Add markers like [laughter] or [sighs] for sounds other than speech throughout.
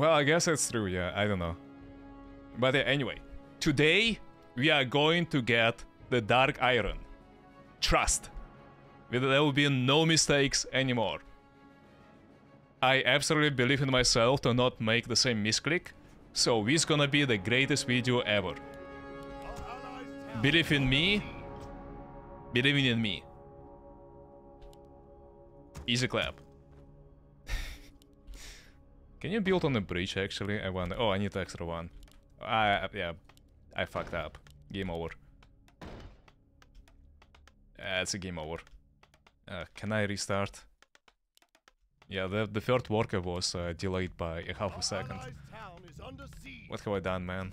Well, I guess it's true, yeah, I don't know. But anyway, today we are going to get the Dark Iron. Trust. There will be no mistakes anymore. I absolutely believe in myself to not make the same misclick, so this gonna be the greatest video ever. Believe in me, believing in me. Easy clap. Can you build on the bridge actually? I wonder. Oh, I need extra one. I yeah, I fucked up. Game over. Uh, it's a game over. Uh, can I restart? Yeah, the, the third worker was uh, delayed by a half a second. What have I done, man?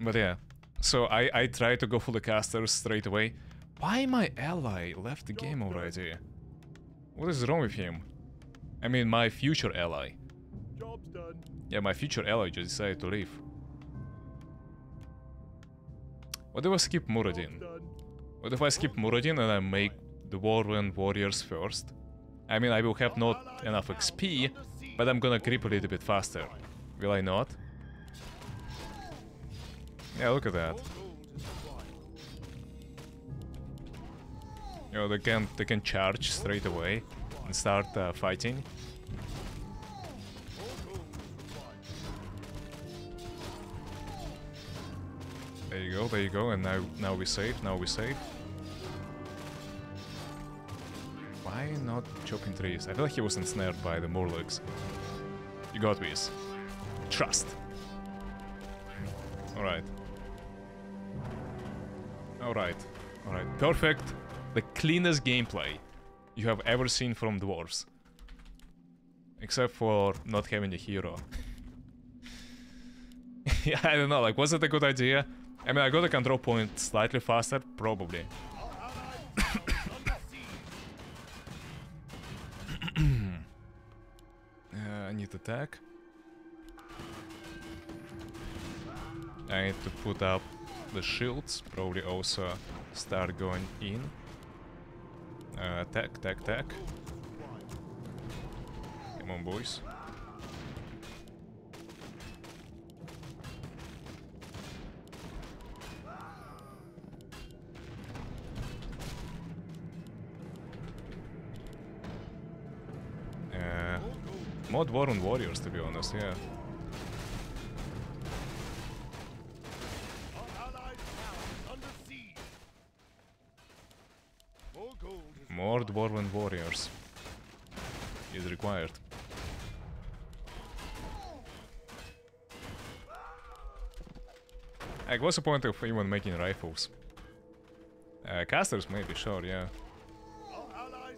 But yeah, so I, I tried to go for the casters straight away. Why my ally left the game already? What is wrong with him? I mean, my future ally. Job's done. Yeah, my future ally just decided to leave. What if I skip Muradin? What if I skip Muradin and I make the Whirlwind Warriors first? I mean, I will have not enough XP, but I'm gonna creep a little bit faster. Will I not? Yeah, look at that. You know, they can they can charge straight away and start uh, fighting. There you go, there you go, and now now we save, now we save. Why not chopping trees? I feel like he was ensnared by the Murlocs. You got this. Trust. Alright. Alright. Alright. Perfect. The cleanest gameplay you have ever seen from dwarves. Except for not having a hero. [laughs] yeah, I don't know, like, was it a good idea? I mean, I got the control point slightly faster, probably. [coughs] uh, I need to attack. I need to put up the shields, probably also start going in. Attack, attack, attack. Come on, boys. Uh, mod War on Warriors, to be honest, yeah. More Dwarven warriors is required. Like, what's the point of even making rifles? Uh, casters maybe, sure, yeah.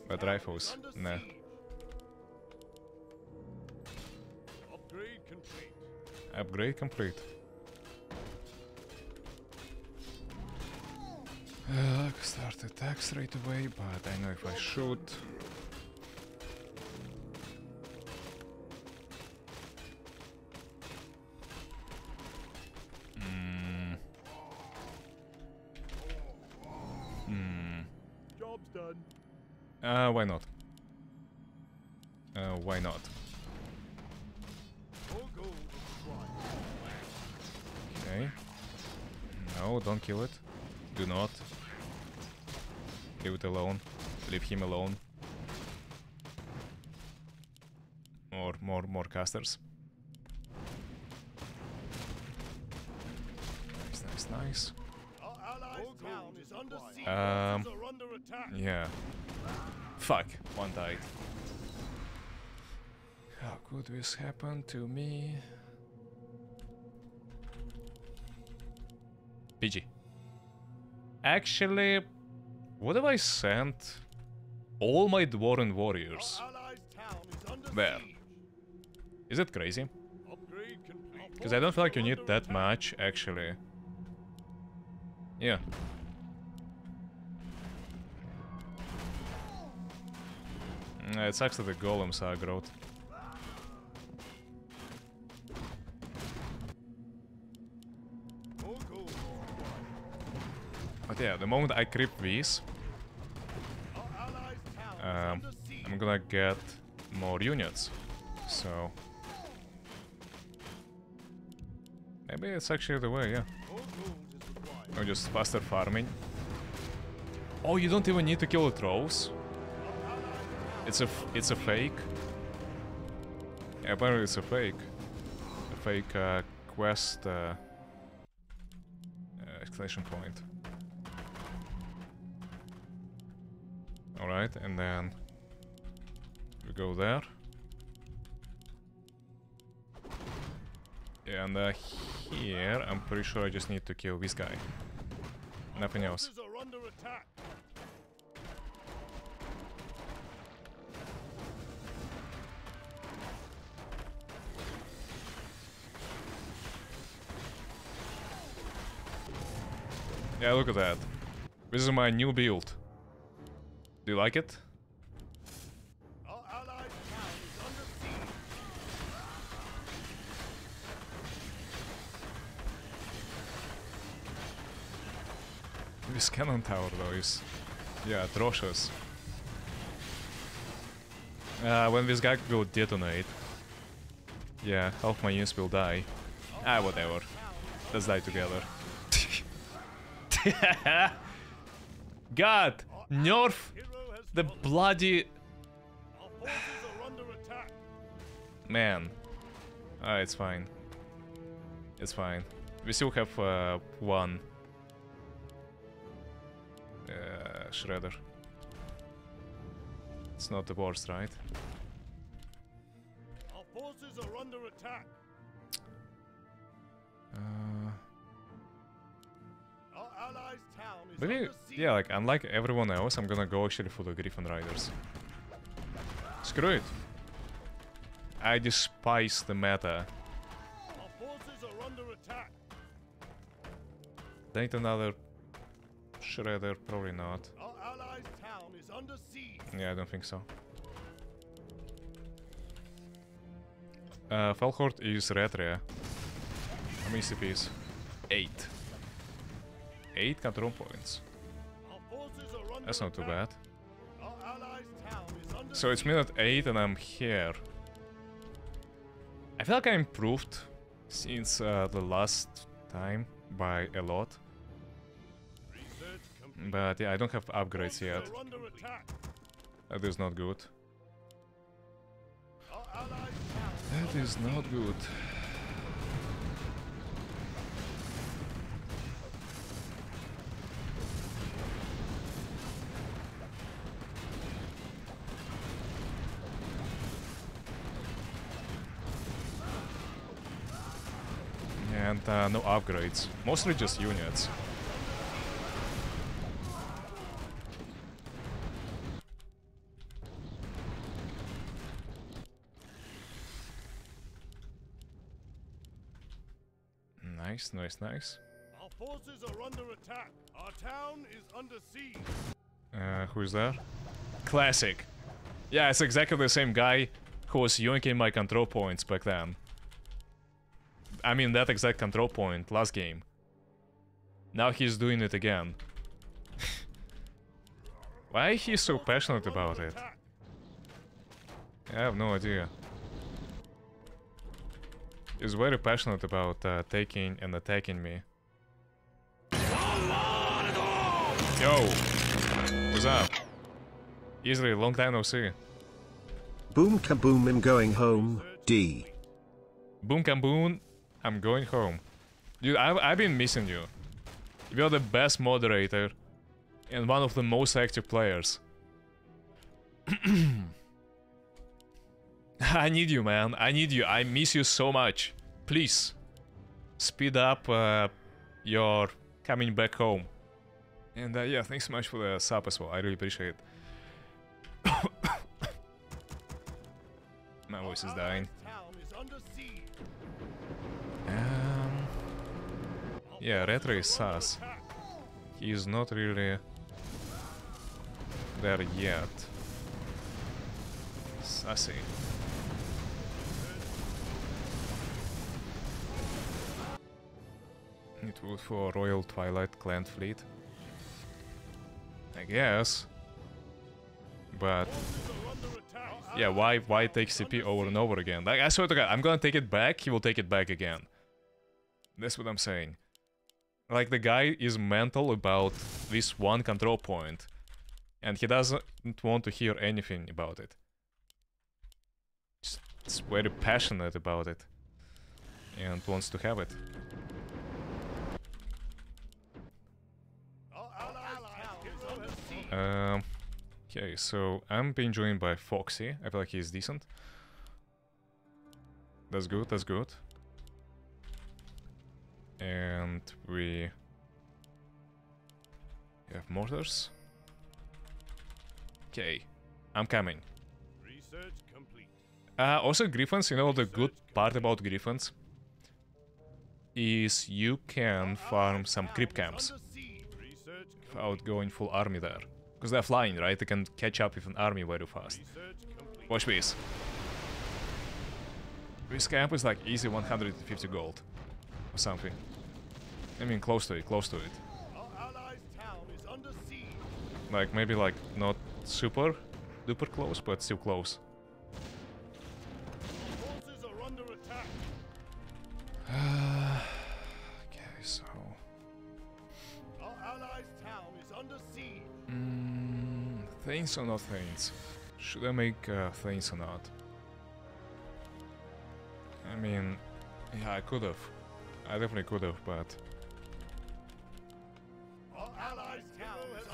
But rifles, nah. Upgrade complete. Upgrade complete. Uh, start attack straight away, but I know if I shoot... Hmm. Hmm. Job's done. Uh, why not? Uh, why not? Okay. No, don't kill it. Do not. Leave it alone. Leave him alone. More, more, more casters. Nice, nice, nice. Um, yeah. Fuck, one died. How could this happen to me? PG. Actually, what if I sent all my Dwarven warriors there? Is it crazy? Because I don't feel like you need that much, actually. Yeah. Mm, it sucks that the golems are growth. But yeah, the moment I creep these, um, I'm gonna get more units. so... Maybe it's actually the way, yeah. Or just faster farming. Oh, you don't even need to kill the trolls? It's a, it's a fake? Yeah, apparently it's a fake. A fake uh, quest... Uh, uh, exclamation point. Alright, and then... We go there. And uh, here, I'm pretty sure I just need to kill this guy. Nothing else. Yeah, look at that. This is my new build. Do you like it? This cannon tower though is... Yeah, atrocious. Uh, when this guy will detonate... Yeah, half my units will die. Ah, whatever. Let's die together. [laughs] [laughs] God! Nerf the bloody... [sighs] Man. Ah, it's fine. It's fine. We still have uh, one uh, Shredder. It's not the worst, right? Our forces are under attack. Uh, Maybe, yeah, like, unlike everyone else, I'm gonna go actually for the Griffin Riders. Screw it. I despise the meta. Ain't another Shredder, probably not. Yeah, I don't think so. Uh, Fel Horde is Retria. Many CPs? Eight. Eight control points. That's not too bad. So it's minute 8 and I'm here. I feel like I improved since uh, the last time by a lot. But yeah, I don't have upgrades yet. That is not good. That is not good. And uh, no upgrades. Mostly just units. Nice, nice, nice. Our forces are under attack. Our town is under siege. Uh, who is that? Classic. Yeah, it's exactly the same guy who was yoinking my control points back then. I mean, that exact control point last game. Now he's doing it again. [laughs] Why is he so passionate about it? I have no idea. He's very passionate about uh, taking and attacking me. Yo! What's up? Easily, long time no see. Boom kaboom I'm going home, D. Boom Kamboon, I'm going home. Dude, I've, I've been missing you. You're the best moderator and one of the most active players. [clears throat] I need you, man. I need you. I miss you so much. Please, speed up uh, your coming back home. And uh, yeah, thanks so much for the sub as well. I really appreciate it. [coughs] My voice is dying. Um, Yeah, Retro is sus. he is not really there yet. Sassy. It wood for Royal Twilight Clan fleet. I guess. But. Yeah, why why take CP over and over again? Like I swear to God, I'm gonna take it back. He will take it back again. That's what I'm saying. Like the guy is mental about this one control point, and he doesn't want to hear anything about it. Just, very passionate about it, and wants to have it. Um, okay, so I'm being joined by Foxy. I feel like he's decent. That's good, that's good. And we have mortars. Okay, I'm coming. Research complete. Uh, also, Griffins, you know the good part about Griffins? Is you can farm some creep camps without going full army there. Because they're flying, right? They can catch up with an army very fast. Watch this. This camp is like easy 150 gold. Or something. I mean, close to it, close to it. Like, maybe like not super duper close, but still close. [sighs] Okay, so... Mm, things or not things? Should I make uh, things or not? I mean, yeah, I could have. I definitely could have, but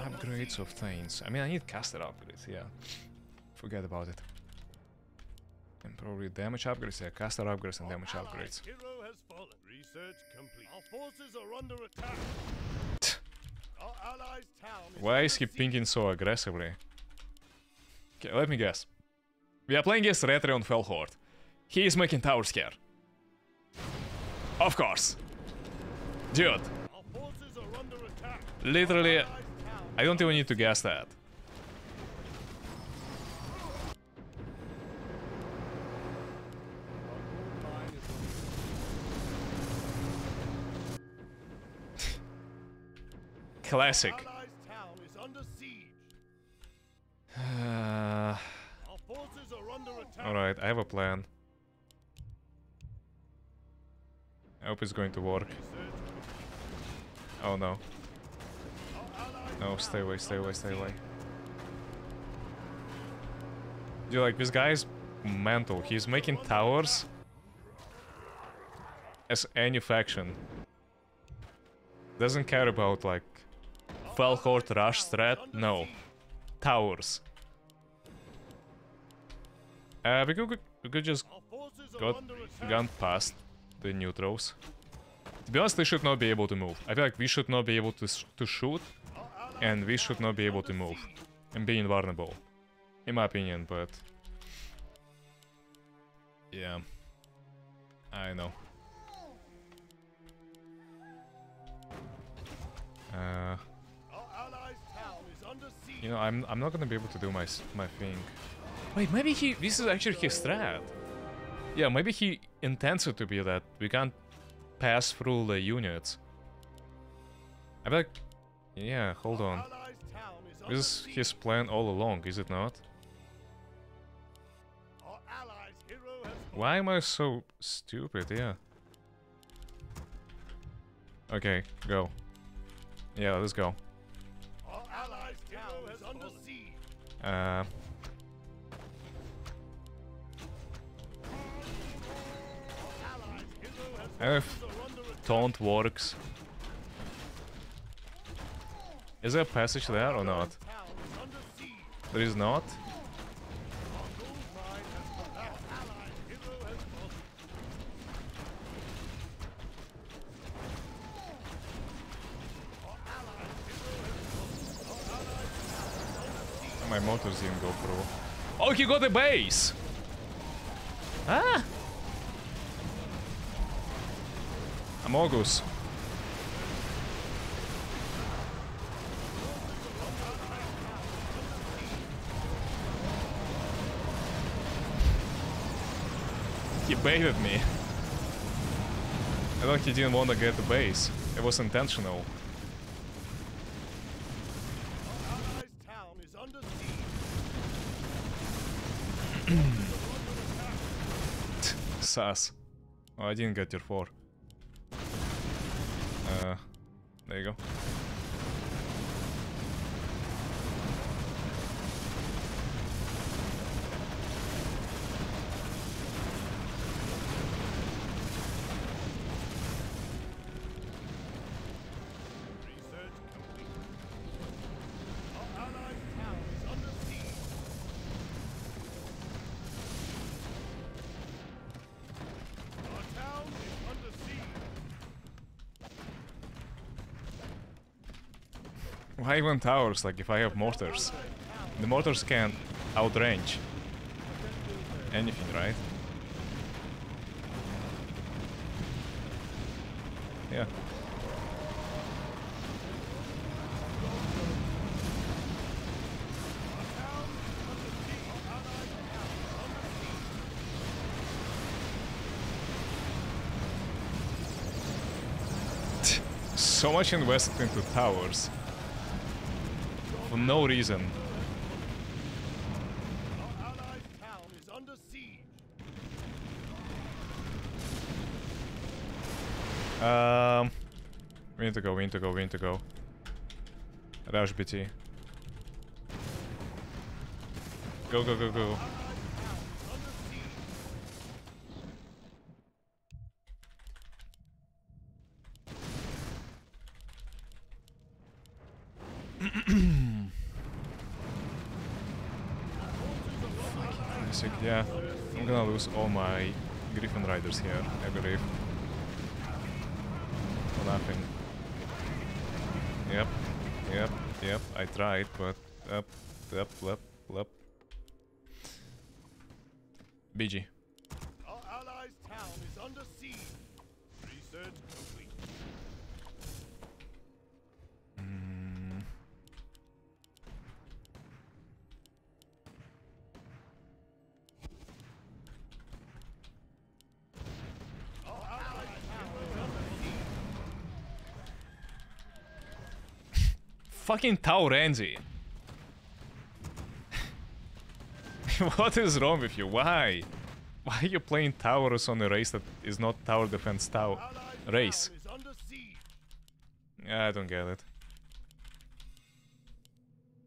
upgrades of things. I mean, I need caster upgrades. Yeah, forget about it. And probably damage upgrades. Yeah, caster upgrades and damage upgrades. hero has fallen. Research complete. Our forces are under attack. Our allies' town is Why is he siege. pinking so aggressively? Okay, let me guess. We are playing against Retreon Fel Horde. He is making towers here. Of course. Dude, Our forces are under attack. literally, I don't even need to guess that. [laughs] Classic. [sighs] Alright, I have a plan. I hope it's going to work. Oh no. No, stay away, stay away, stay away. Dude, like, this guy is mental. He's making towers as any faction. Doesn't care about, like, Fel Horde rush threat. No. Towers. Uh, we could, we could just got gun past the neutrals. To be honest, they should not be able to move. I feel like we should not be able to, to shoot, and we should not be able to move. And be invulnerable. In my opinion, but... Yeah. I know. Uh, you know, I'm I'm not gonna be able to do my my thing. Wait, maybe he. This is actually his strat. Yeah, maybe he intends it to be that we can't pass through the units. I'm like, yeah, hold on. This is his plan all along, is it not? Why am I so stupid? Yeah. Okay, go. Yeah, let's go. Uh, Allies' hero has I have forces are under attack. taunt works. Is there a passage there or not? There is not. My motors didn't go through. Oh, he got a base! Ah! Amogus. He baited me. I thought he didn't want to get the base. It was intentional. [clears throat] Sass. Oh, I didn't get your 4. Uh, there you go. Why even towers, like if I have mortars? The mortars can outrange anything, right? Yeah. [laughs] so much invested into towers for no reason. Um, we need to go, we need to go, we need to go. Rush BT. Go, go, go, go. Under siege. Classic, yeah. I'm gonna lose all my Griffin Riders here, I believe. For nothing. Yep, yep, yep, I tried, but up, up, up, up. BG. Fucking Taurenzi. [laughs] what is wrong with you? Why? Why are you playing towers on a race that is not tower defense tower race? I don't get it.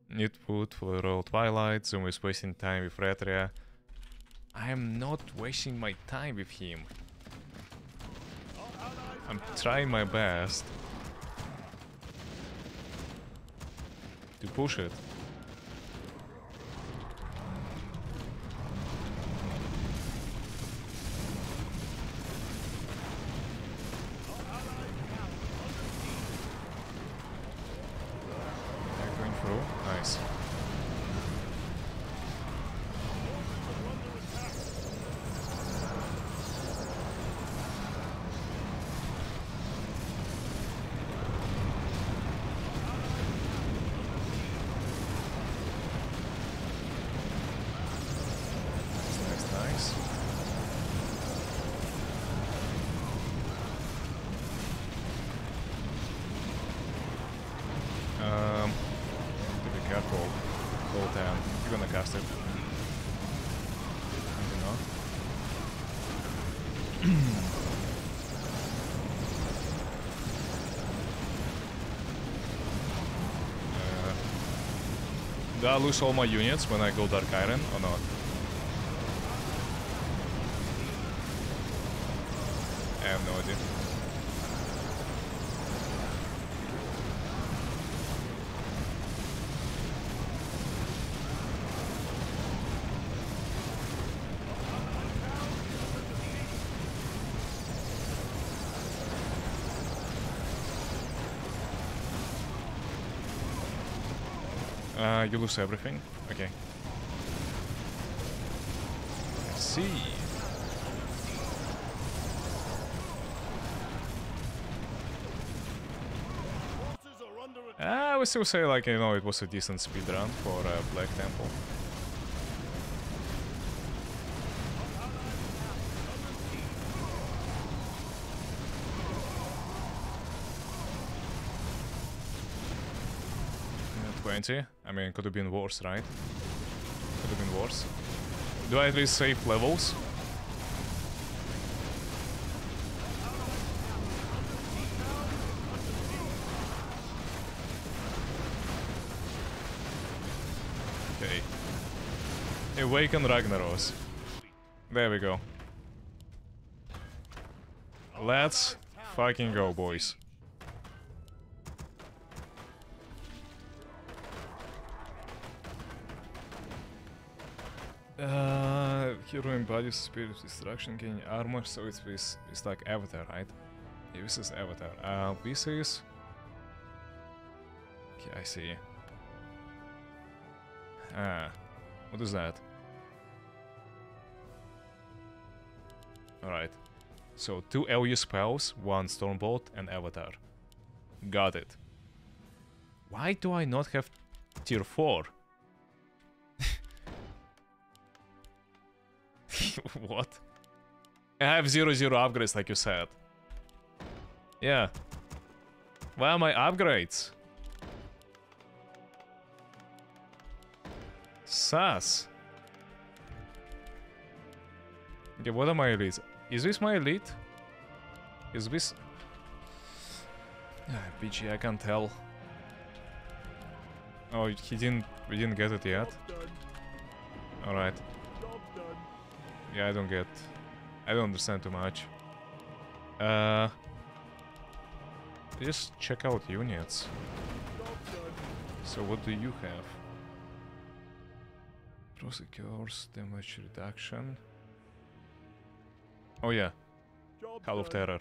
Need food for Royal Twilight, Zoom is wasting time with Retria. I am not wasting my time with him. I'm trying my best to push it. They're going through. Nice. Nice, nice, nice. Um, to be careful. Gold 10. You're gonna cast it. Maybe not. Uh, do I lose all my units when I go Dark Iron or not? I have no idea. Uh, you lose everything? Okay. I see. I would still say, like, you know, it was a decent speed run for uh, Black Temple. 20. I mean, could have been worse, right? Could have been worse. Do I at least save levels? Okay. Awaken Ragnaros. There we go. Let's fucking go, boys. Hero embodies spirit of destruction, gaining armor, so it's it's like Avatar, right? Yeah, this is Avatar. Uh, this is. Okay, I see. Ah, what is that? Alright. So two LU spells, one Stormbolt, and Avatar. Got it. Why do I not have tier 4? [laughs] what? I have zero zero upgrades like you said. Yeah. Where are my upgrades? Sus. Okay, what are my elites? Is this my elite? Is this... [sighs] [sighs] Ah, PG, I can't tell. Oh, he didn't... We didn't get it yet. Alright. Yeah, I don't get... I don't understand too much. Uh... Just check out units. So what do you have? Prosecutors, damage reduction. Oh yeah, Hall of Terror.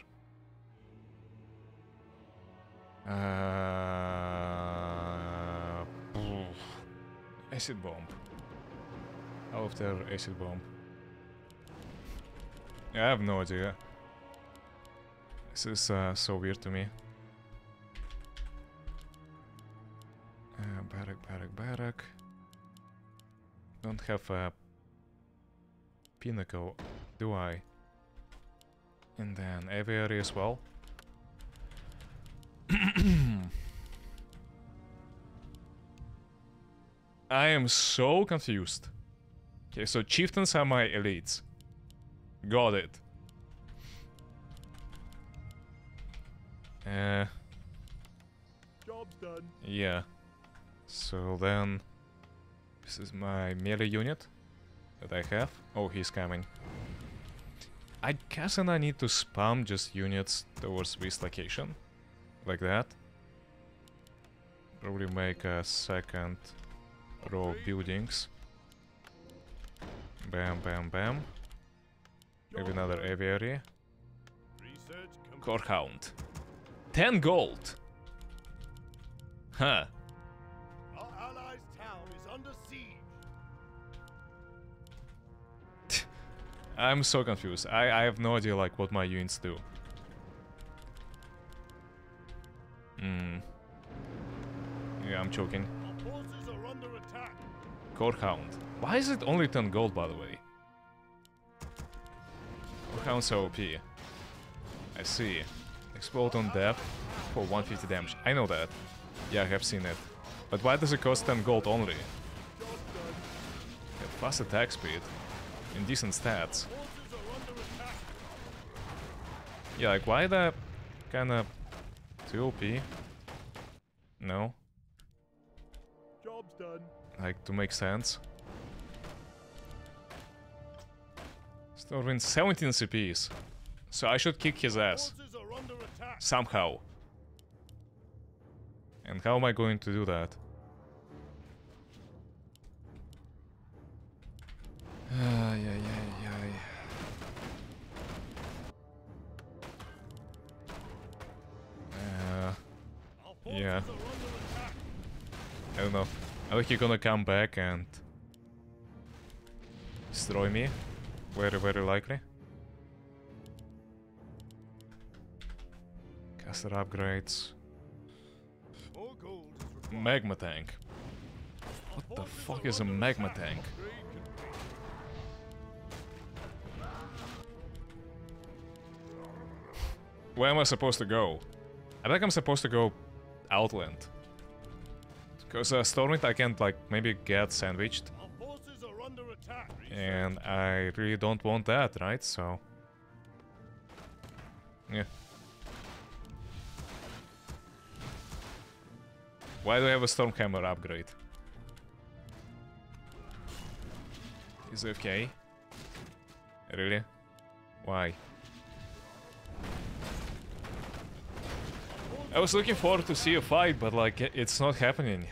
Uh, acid bomb. Hall of Terror, acid bomb. I have no idea. This is uh, so weird to me. Uh, barrack, barrack, barrack. Don't have a pinnacle, do I? And then aviary as well. [coughs] I am so confused. Okay, so chieftains are my elites. Got it. Uh, Job's done. yeah. So then... This is my melee unit that I have. Oh, he's coming. I guess and I need to spam just units towards this location. Like that. Probably make a second row of buildings. Bam, bam, bam. Maybe another aviary. Research complete. Corehound. 10 gold! Huh. Our allies' town is under siege. [laughs] I'm so confused. I, I have no idea like what my units do. Hmm. Yeah, I'm choking. Our forces are under attack. Corehound. Why is it only 10 gold, by the way? Corehound's OP. I see. Explode on death for 150 damage. I know that. Yeah, I have seen it. But why does it cost 10 gold only? Yeah, fast attack speed. And decent stats. Forces are under attack. Yeah, like why the kinda too OP? No, Job's done. like to make sense. Stormwind 17 CPs. So I should kick his ass. Forces are under attack. Somehow. And how am I going to do that? Ay, ay, ay, ay. Uh, Yeah. I don't know. I think you're gonna come back and destroy me. Very, very likely. Caster upgrades. Magma tank. What the fuck is a magma tank? Where am I supposed to go? I think I'm supposed to go outland. Because uh, Stormwind I can't like maybe get sandwiched. And I really don't want that, right? So... Yeah. Why do I have a Stormhammer upgrade? Is it okay? Really? Why? I was looking forward to see a fight, but like it's not happening.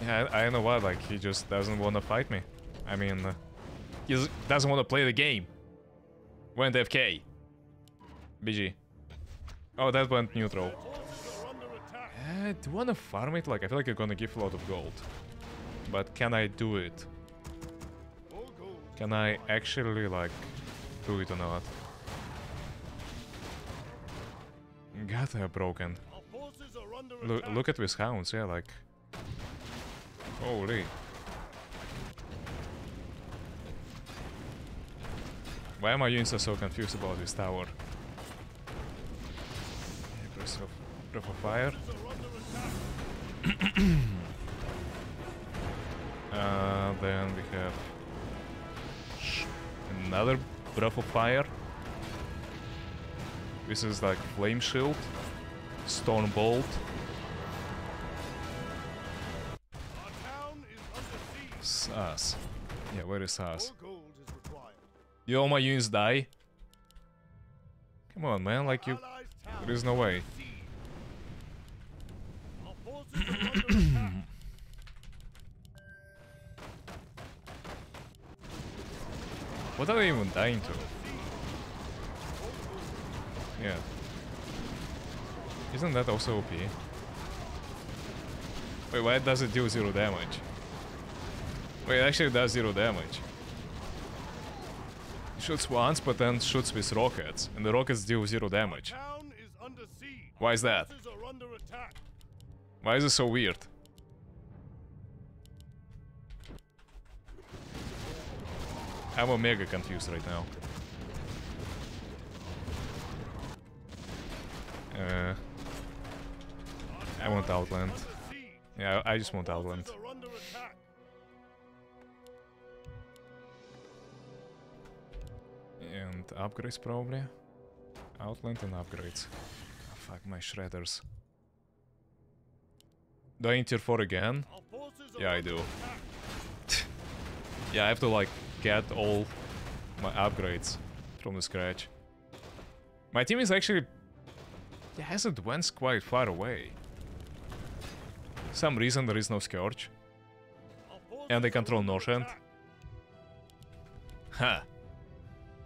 Yeah, I, I don't know why. Like he just doesn't want to fight me. I mean, uh, he doesn't want to play the game. Went AFK. BG. Oh, that went neutral. Uh, do you want to farm it? Like I feel like you're gonna give a lot of gold. But can I do it? Can I actually like do it or not? God, they're broken. Look, look at these hounds, yeah, like. Holy. Why am I units so confused about this tower? Breath of, breath of fire. Forces are under attack. Uh, then we have another breath of fire. This is like flame shield, stone bolt. Our town is under siege. Sas. Yeah, where is Sas? Did all my units die? Come on, man, like you. There is no way. [coughs] What are they even dying to? Yeah. Isn't that also OP? Wait, why does it do zero damage? Wait, it actually does zero damage. Shoots once, but then shoots with rockets, and the rockets deal zero damage. Why is that? Forces are under attack. Why is it so weird? I'm a mega confused right now. Uh, I want Outland. Yeah, I just want Outland. And upgrades probably. Outland and upgrades. Ah, fuck my shredders. Do I need tier 4 again? Yeah, I do. [laughs] Yeah, I have to like get all my upgrades from the scratch. My team is actually it hasn't went quite far away. Some reason there is no Scourge. And they control under Northrend.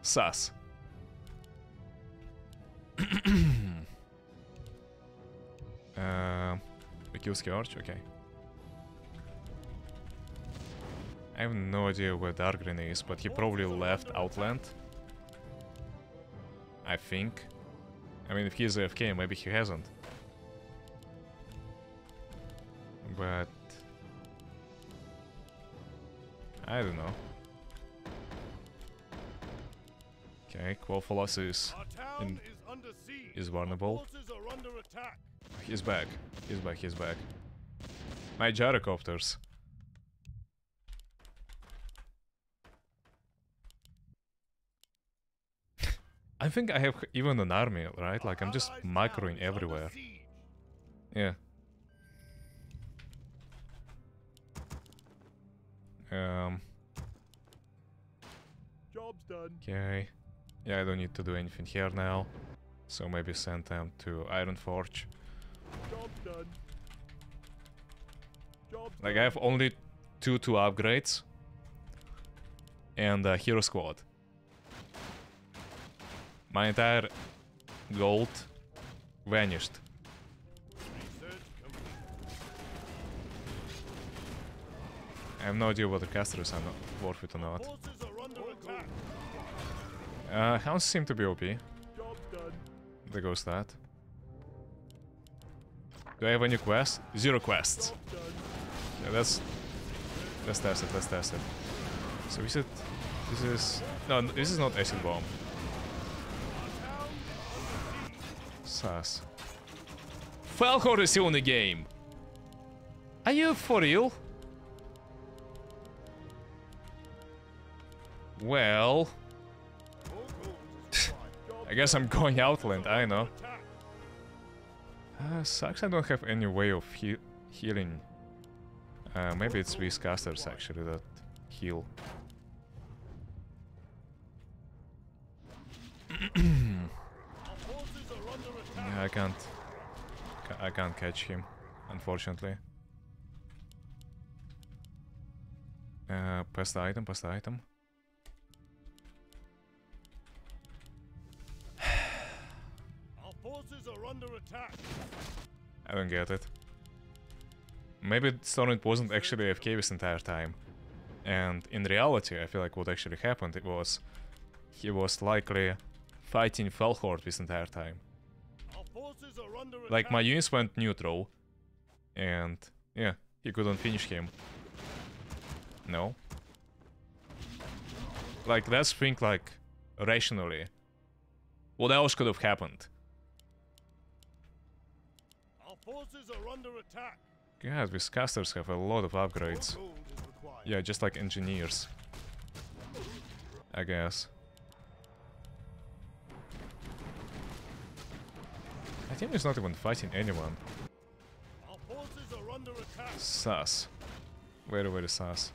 Sus. [clears throat] uh, we kill Scourge? Okay. I have no idea where Darkgreen is, but he probably left Outland. I think. I mean, if he's AFK, maybe he hasn't. But... I don't know. Okay, Quel'Thalas is In- is under siege. is Our vulnerable. are under attack. He's back. He's back. He's back. My gyrocopters. [laughs] I think I have even an army, right? Like I'm just macroing everywhere. Yeah. Um. Job's done. Okay. Yeah, I don't need to do anything here now. So maybe send them to Ironforge. Job's done. Job's Like I have only two two upgrades and a hero squad. My entire gold vanished. I have no idea whether casters are not worth it or not. Uh, hounds seem to be OP. There goes that. Do I have any quests? Zero quests. Yeah, that's let's test it. Let's test it. So is it? This is no. This is not acid bomb. Sus. Falcor is still in the game. Are you for real? Well, I guess I'm [laughs] going outland, I know. Uh, sucks I don't have any way of he healing. Uh, maybe it's these casters actually that heal. [clears throat] yeah, I can't. I can't catch him, unfortunately. Uh, pass the item, pass the item. I don't get it. Maybe Stormwind wasn't actually AFK this entire time. And in reality, I feel like what actually happened it was he was likely fighting Fel Horde this entire time. Our forces are under attack. Like my units went neutral, and yeah, he couldn't finish him. No. Like let's think like rationally. What else could have happened? Our forces are under attack. God, these casters have a lot of upgrades. More gold is required. Yeah, just like engineers. I guess. I think he's not even fighting anyone. Our forces are under attack. Sus. Very, very sus.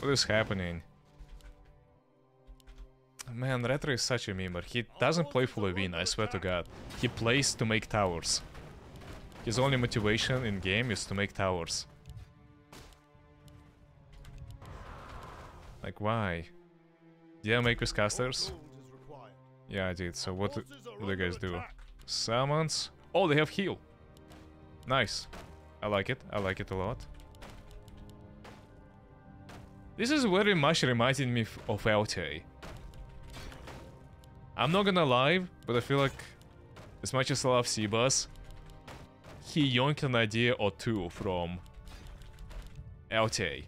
what is happening? Man, Retro is such a memer. He doesn't play for win, I swear to god. He plays to make towers. His only motivation in game is to make towers. Like, why? Did I make with casters? Gold is required. Yeah, I did. So what do, Forces are what do you guys do? Summons. Oh, they have heal. Nice. I like it. I like it a lot. This is very much reminding me of LTA. I'm not gonna lie, but I feel like as much as I love Seabus, he yoinked an idea or two from LTA.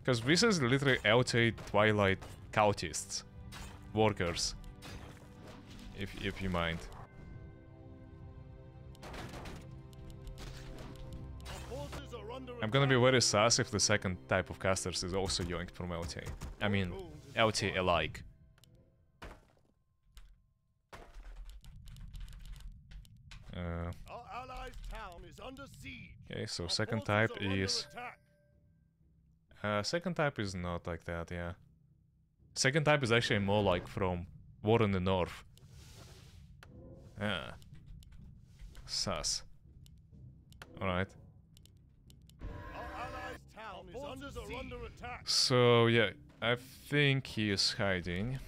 Because this is literally LTA Twilight cultists, workers, if if you mind. I'm gonna be very sus if the second type of casters is also yoinked from LTA. I mean, LTA alike. Uh, Our allies' town is under siege. okay, so Our second type is... Uh, second type is not like that, yeah. Second type is actually more like from War in the North. Yeah. Sus. Alright. Our allies' town is under siege. are under attack. So, yeah, I think he is hiding.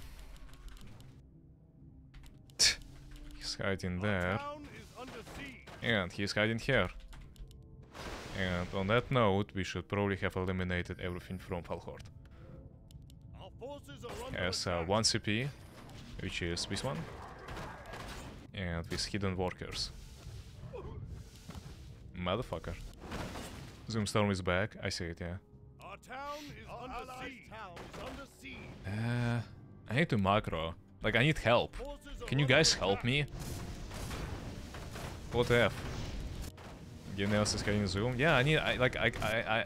He's hiding Our there. And he's hiding here. And on that note, we should probably have eliminated everything from Fel Horde. Our forces are under Has uh, one CP, which is this one. And these hidden workers. Motherfucker. Zoomstorm is back. I see it, yeah. Our town is under siege. under siege. Uh, I need to macro. Like, I need help. Can you guys help me? What the F? Gineos is getting zoom. Yeah, I need. I like. I. I. I.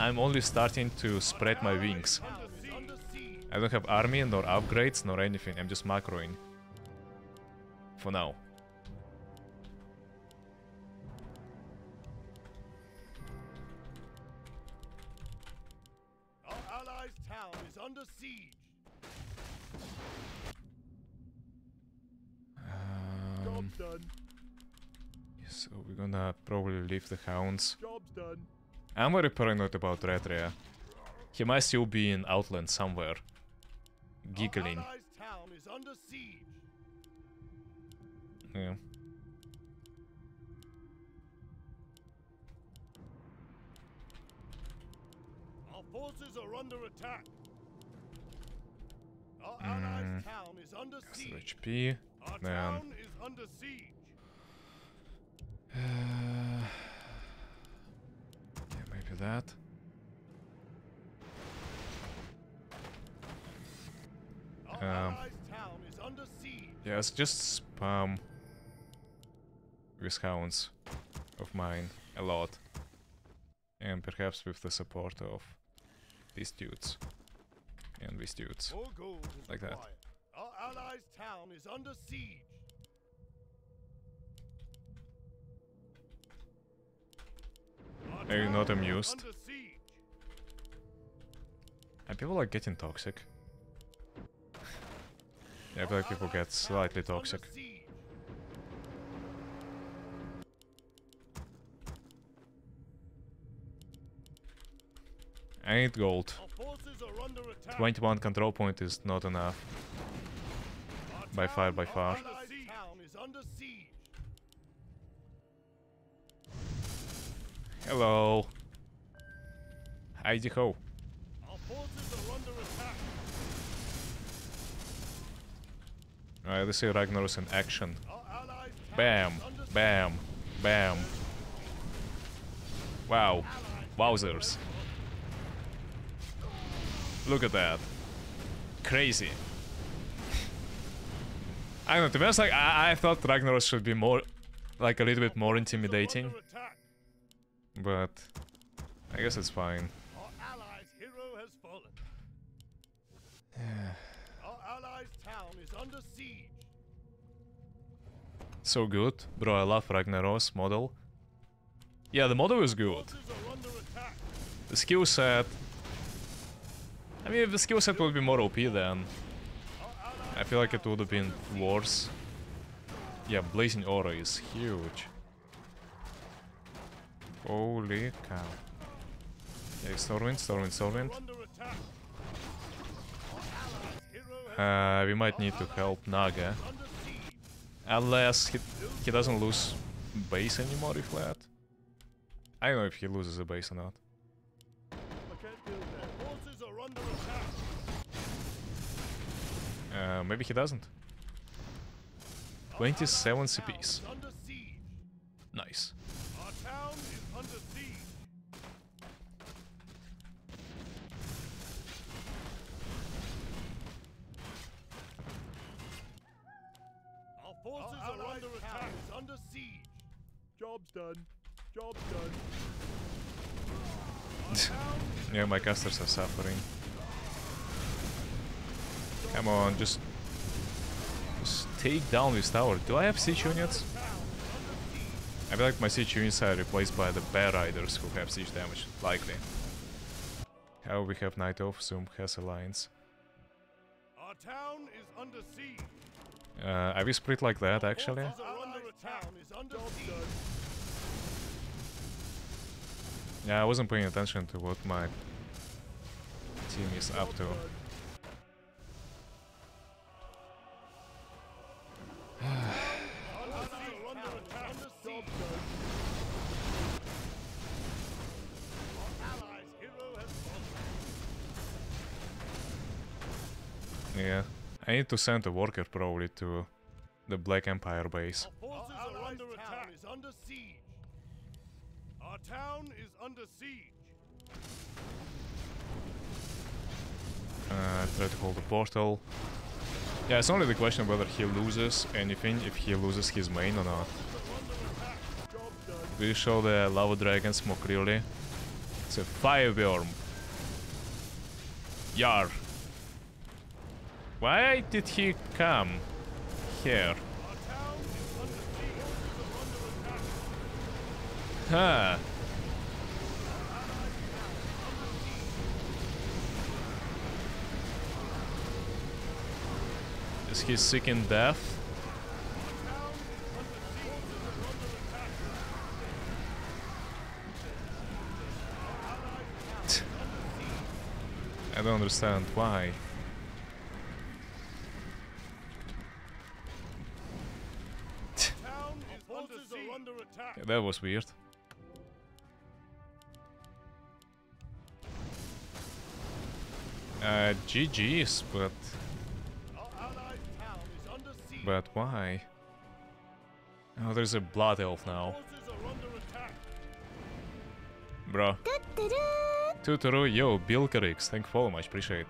I'm only starting to spread my wings. Town is under siege. I don't have army nor upgrades nor anything. I'm just macroing. For now. Our allies' town is under siege. Um, Job's done. So we're gonna probably leave the hounds. I'm very paranoid about Retria. He might still be in Outland somewhere. Giggling. Our allies' town is under siege. Yeah. Our forces are under attack. Our allies' Mm. town is under siege. HP. Our then- town is under siege. Uh, yeah, maybe that. Um, allies' town is under siege. Yeah, it's just spam with hounds of mine a lot. And perhaps with the support of these dudes. And these dudes. More gold is Like that. Our allies' town is under siege. Are you not amused? And people are getting toxic. I feel like people get slightly toxic. I need gold. Our forces are under attack. 21 control point is not enough. By far, by far. Hello. Heidi ho. Our forces are under attack. Alright, let's see Ragnaros in action. Our allied town Bam, bam, bam. Wow. Wowzers. Look at that. Crazy. I don't know, to be honest, like, I, I thought Ragnaros should be more, like, a little bit more intimidating. But I guess it's fine. Our allies' hero has fallen. [sighs] Our allies' town is under siege. So good. Bro, I love Ragnaros model. Yeah, the model is good. Forces are under attack. The skill set... I mean, if the skill set would be more OP then, I feel like it would have been worse. Yeah, Blazing Aura is huge. Holy cow. Stormwind, Stormwind, Stormwind. Uh, we might need to help Naga. Unless he, he doesn't lose base anymore if that. I don't know if he loses a base or not. Uh, maybe he doesn't. 27 CPs. Nice. Our forces are under attack. Is under siege. Job's done. Job's done. Our town is Yeah, my casters are suffering. Come on, just, just take down this tower. Do I have siege units? I feel like my siege units are replaced by the bear riders who have siege damage, likely. How we have Night of Zoom has alliance. Our town is under siege. Uh, are we split like that actually? Yeah, I wasn't paying attention to what my team is up to. [sighs] Yeah. I need to send a worker probably to the Black Empire base. Our forces are under attack. Is under siege. Our town is under siege. Uh, try to hold the portal. Yeah, it's only the question whether he loses anything, if he loses his main or not. We show the lava dragons more clearly. It's a fire worm. Yar. Why did he come here? Huh. Is he seeking death? [laughs] I don't understand why. Town is under siege. Under attack. That was weird. Uh, GG's, but Our allies' town is under siege. but why? Oh, there's a blood elf now, Forces are under attack. bro. Tuturu, yo, Bill Bilkarix, thank you for much, appreciate. it.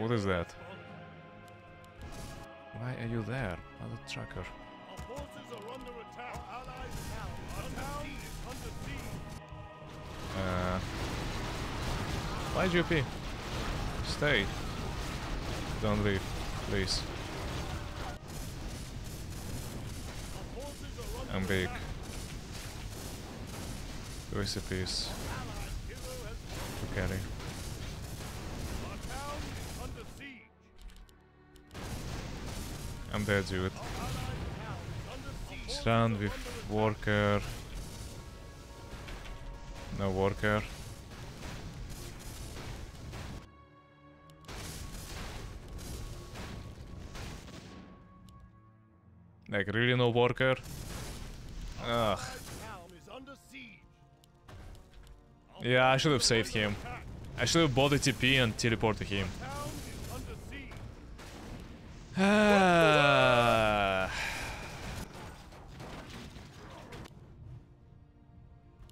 What is that? Why are you there, mother trucker? Our forces are under attack. Our allies' town under siege. Uh, why GP? Stay. Don't leave, please. I'm big. attack. Recipes. Allies' hero carry. I'm dead, dude. Surround with worker. No worker. Like really no worker? Ugh. Yeah, I should have saved him. I should have bought a TP and teleported him. Ah. [sighs]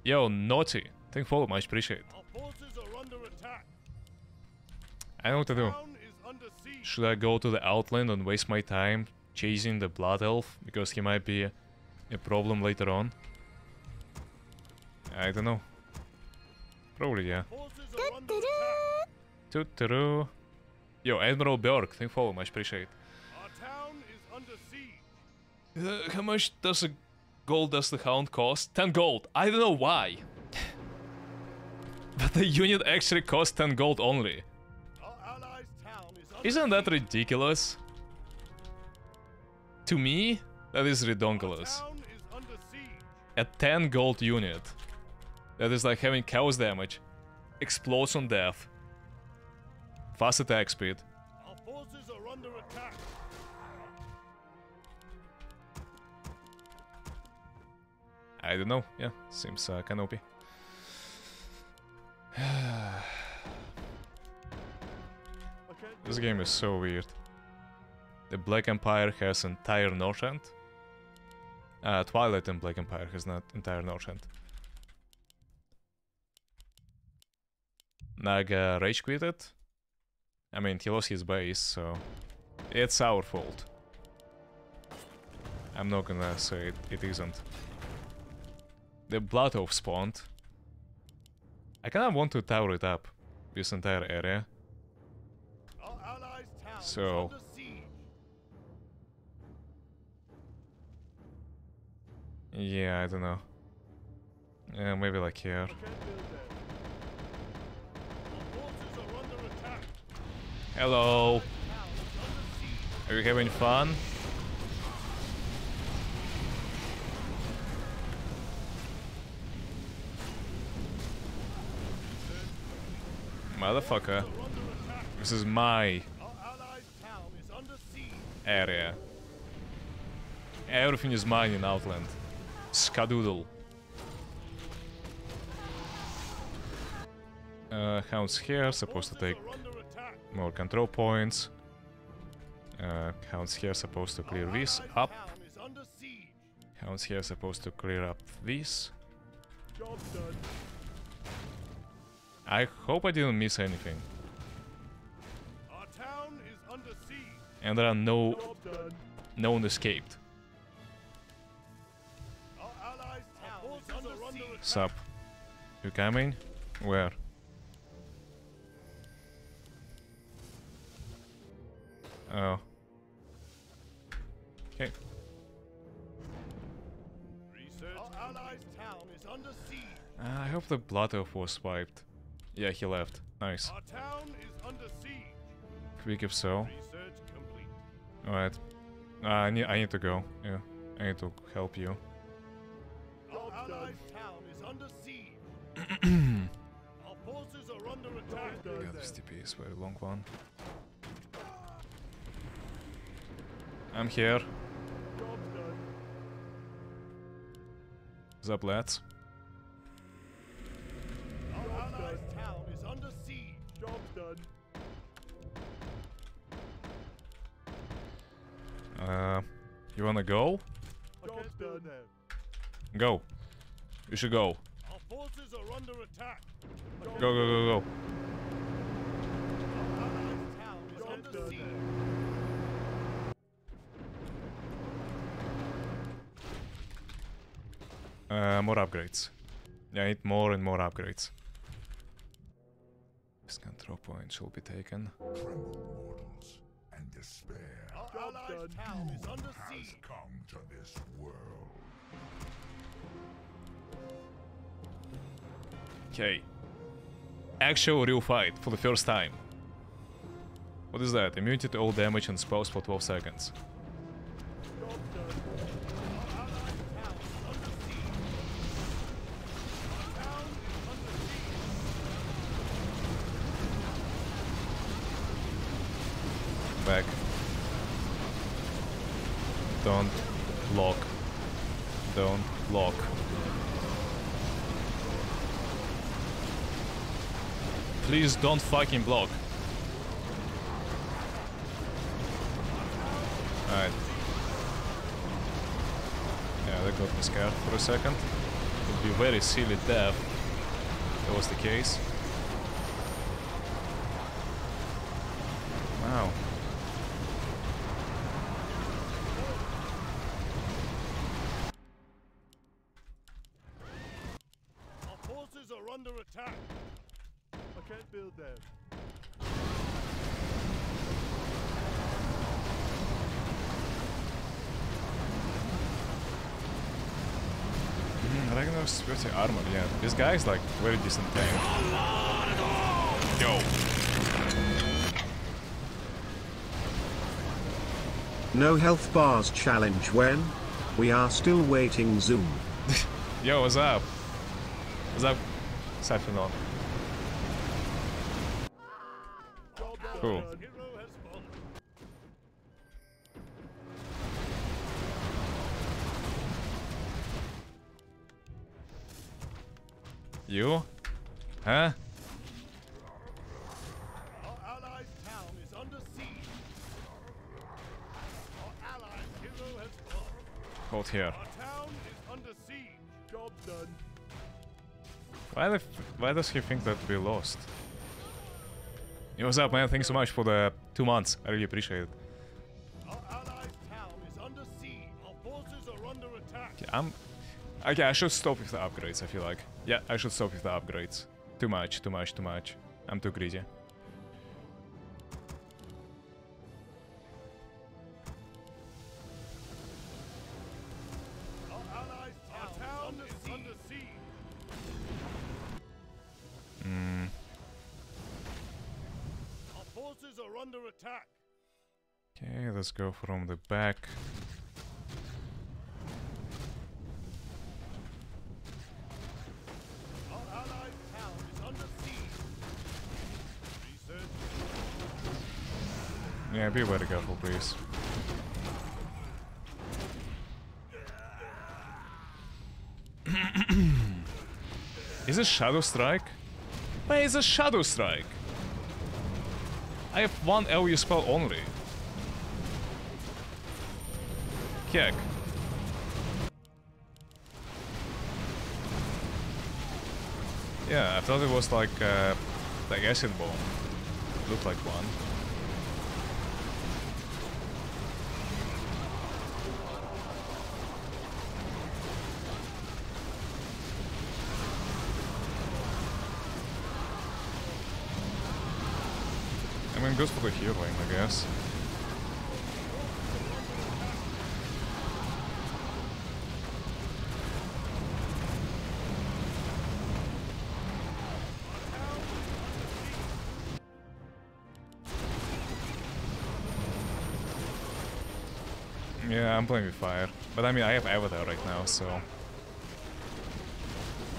Yo, naughty. Thank you for much appreciate. Our forces are under attack. I know what to do. Town is. Should I go to the outland and waste my time chasing the blood elf because he might be a, a problem later on? I don't know. Probably yeah. Forces are under attack. Toot-toot. Yo, Admiral Bjork, thank you for much appreciate. Uh, how much does a gold does the hound cost? 10 gold. I don't know why. [laughs] but the unit actually costs 10 gold only. Our allies' town is under Isn't that ridiculous? To me, that is redonkulous. Town is under siege. A 10 gold unit. That is like having chaos damage, explosion death, fast attack speed. I don't know. Yeah, seems uh, kind of OP. [sighs] This game is so weird. The Black Empire has entire Northrend. Uh, Twilight and Black Empire has not entire Northrend. Naga rage quitted. I mean, he lost his base, so it's our fault. I'm not gonna say it, it isn't. The Blood Oath spawned. I kinda want to tower it up, this entire area. Our allies' town So-. Yeah, I don't know. Yeah, maybe like here. Okay, build there. Our forces are under attack. Hello. Town is under siege. Are you having fun? Motherfucker. This is my area. Everything is mine in Outland. Skadoodle. Uh, hounds here, supposed to take more control points. Uh, hounds here supposed to clear this up. Hounds here supposed to clear up this. Job done. I hope I didn't miss anything. Our town is under siege. And there are no no one escaped. Our allies' town is under siege. Sup? You coming? Where? Oh. Okay. Research. Our allies' town is under siege. Uh, I hope the Blood Elf was wiped. Yeah, he left. Nice. Our town is under siege. Quick if so. Alright. Uh, I need I need to go. Yeah. I need to help you. Our allies' town is under siege. [clears throat] Our forces are under attack. Yeah, this TP is very long one. I'm here. Done. Sup lads? Siege. Job done. Uh, you wanna go? Job done. Go. You should go. Our forces are under attack. Go, go, go, go. Our allies' town is under siege. Uh, more upgrades. Yeah, I need more and more upgrades. This control point shall be taken. Tremble, mortals, and despair Our allies' town is under has come to this world. Okay. actual real fight for the first time. What is that? Immunity to all damage and spells for 12 seconds. Back. Don't lock. Don't lock. Please don't fucking block. Alright. Yeah, that got me scared for a second. It would be very silly death if that was the case. Wow. Our forces are under attack. I can't build them. Mm, Ragnar's 30 armor, yeah. Guy is like very decent tank. Yo. No health bars challenge when? We are still waiting Zoom. [laughs] Yo, what's up? What's up? Job done. Cool. Has fallen. Hold here. Our town is under siege. Job done. Why the f why does he think that we lost? Yo, what's up, man? Thanks so much for the two months. I really appreciate it. Our allies' town is under siege. Our forces are under attack. Okay, I'm... Okay, I should stop with the upgrades, I feel like. Yeah, I should stop with the upgrades. Too much, too much, too much. I'm too greedy. Our allies' town, is under siege. Hmm. Our forces are under attack. Okay, let's go from the back. Our allies' town is under siege. Research. Yeah, be very careful, please. Is it Shadow Strike? But it's a Shadow Strike! I have one LU spell only. Heck. Yeah, I thought it was like, uh, like acid bomb. Looked like one. I mean, goes for the healing, I guess. Yeah, I'm playing with fire. But I mean, I have Avatar right now, so...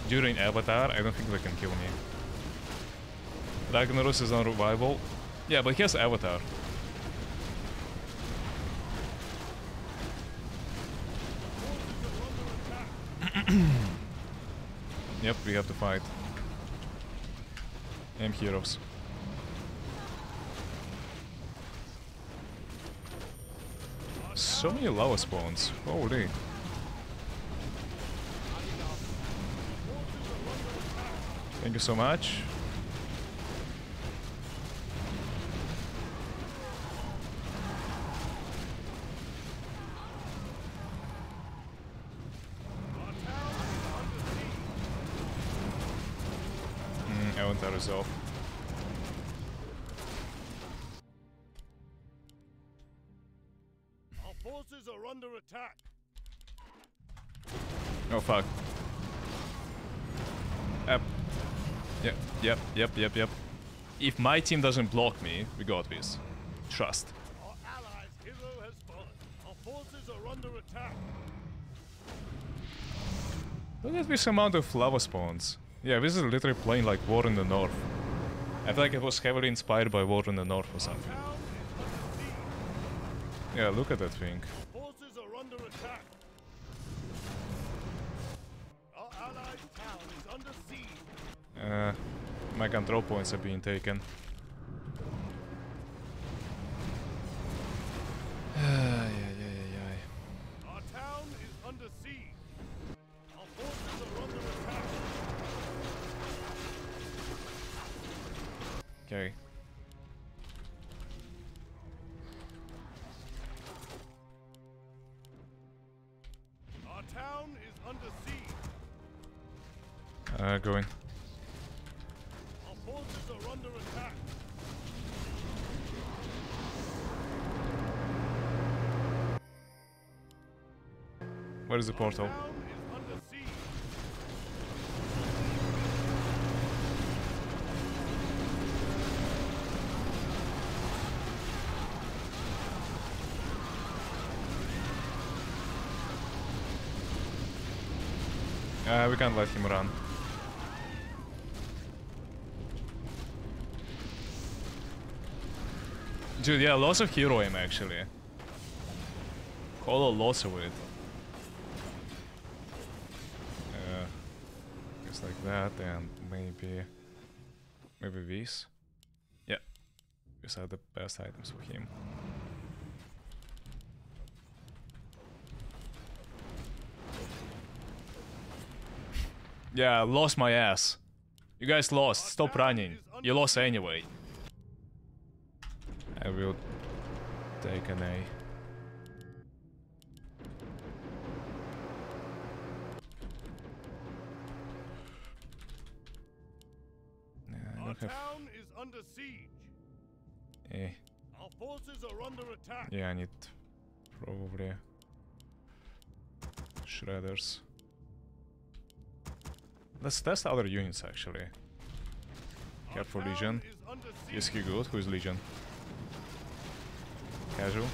During Avatar, I don't think they can kill me. Ragnaros is on revival. Yeah, but he has Avatar. [clears throat] yep, we have to fight. And heroes. So many lava spawns. Holy. Thank you so much. Off. Our forces are under attack. Oh fuck. Yep. Yep, yep, yep, yep, yep. If my team doesn't block me, we got this. Trust. Our allies' hero has fallen. Our forces are under attack. Look at this amount of lava spawns. Yeah, this is literally playing like War in the North. I feel like it was heavily inspired by War in the North or something. Town is under siege. Yeah, look at that thing. Forces are under attack. Our allied town is under siege. Uh, my control points are being taken. Town is under siege. Uh, going. Our forces are under attack. Where is the portal? Town is under siege. Uh, we can't let him run. Dude, yeah, lots of hero aim actually. Call lots of it. Uh, just like that, and maybe, maybe these. Yeah, these are the best items for him. Yeah, lost my ass. You guys lost. Stop running. You lost anyway. I will take an A. Our have town is under siege. A. Our forces are under attack. Yeah, I need probably shredders. Let's test other units actually. Careful, town Legion. Is he good? Who is Legion? Casual.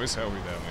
Yeah, with heavy damage. Wow.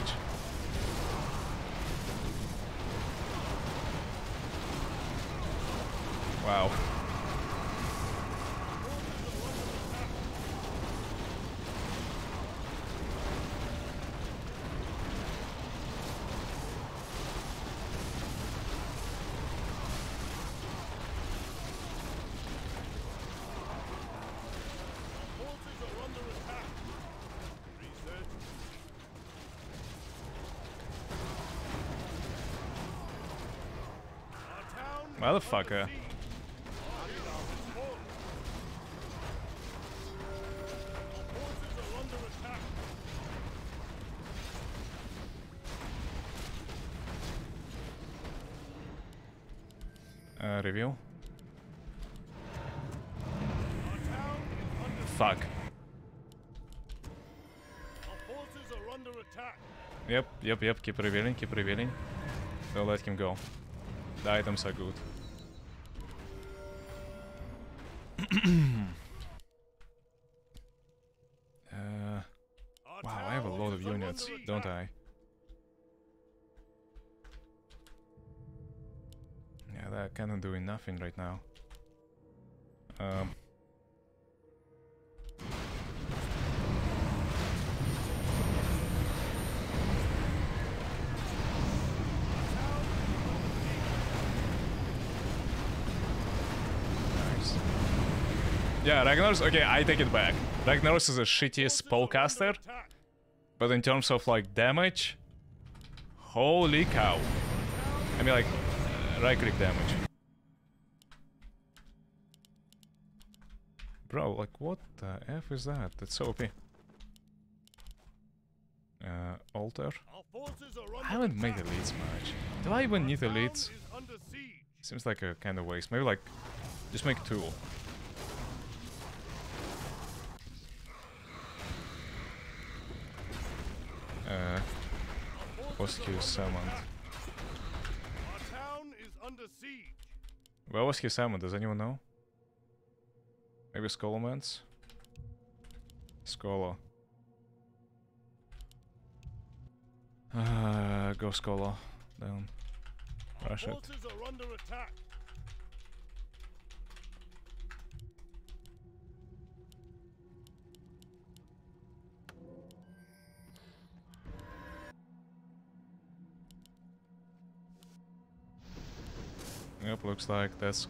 Are under attack. Yep, yep, yep. Keep revealing, keep revealing. Don't let him go. The items are good. Right now. Um. Yeah, Ragnaros. Okay, I take it back. Ragnaros is a under spellcaster, but in terms of like damage, holy cow! I mean like uh, right click damage. Bro, like what the f is that? That's so OP. Uh, all Alter. Our forces are under I haven't made elites much. Do I even need elites? is under siege. Seems like a kind of waste. Maybe like, just make two. Uh, was he summoned? Our town is under siege. Where was he summoned? Does anyone know? Maybe Scholomance? Skolo. Uh, go Skolo. Down. Rush it. forces are under attack. Yep, looks like that's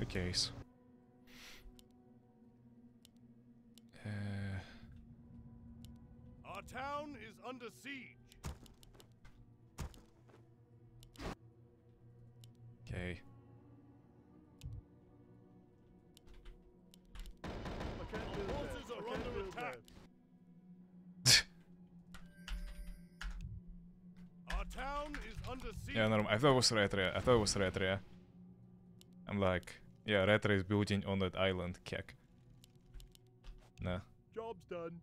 the case. Under siege. okay. Our forces are under attack. [laughs] Our town is under siege. Yeah, normal. I thought it was Retria. I thought it was Retria. I'm like, yeah, Retria is building on that island, kek. Nah. Job's done.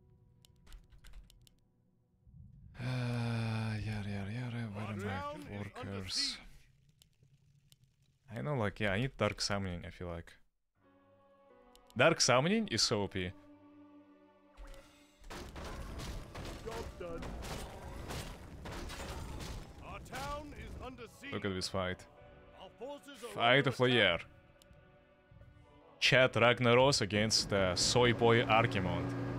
Uh, yada yada yada. Where are my workers? I know, like, yeah, I need dark summoning. I feel like dark summoning is so OP. Job's done. Our town is under siege. Look at this fight. Our forces are Fight of the year. Chad Ragnaros against uh, Soy Boy Archimonde.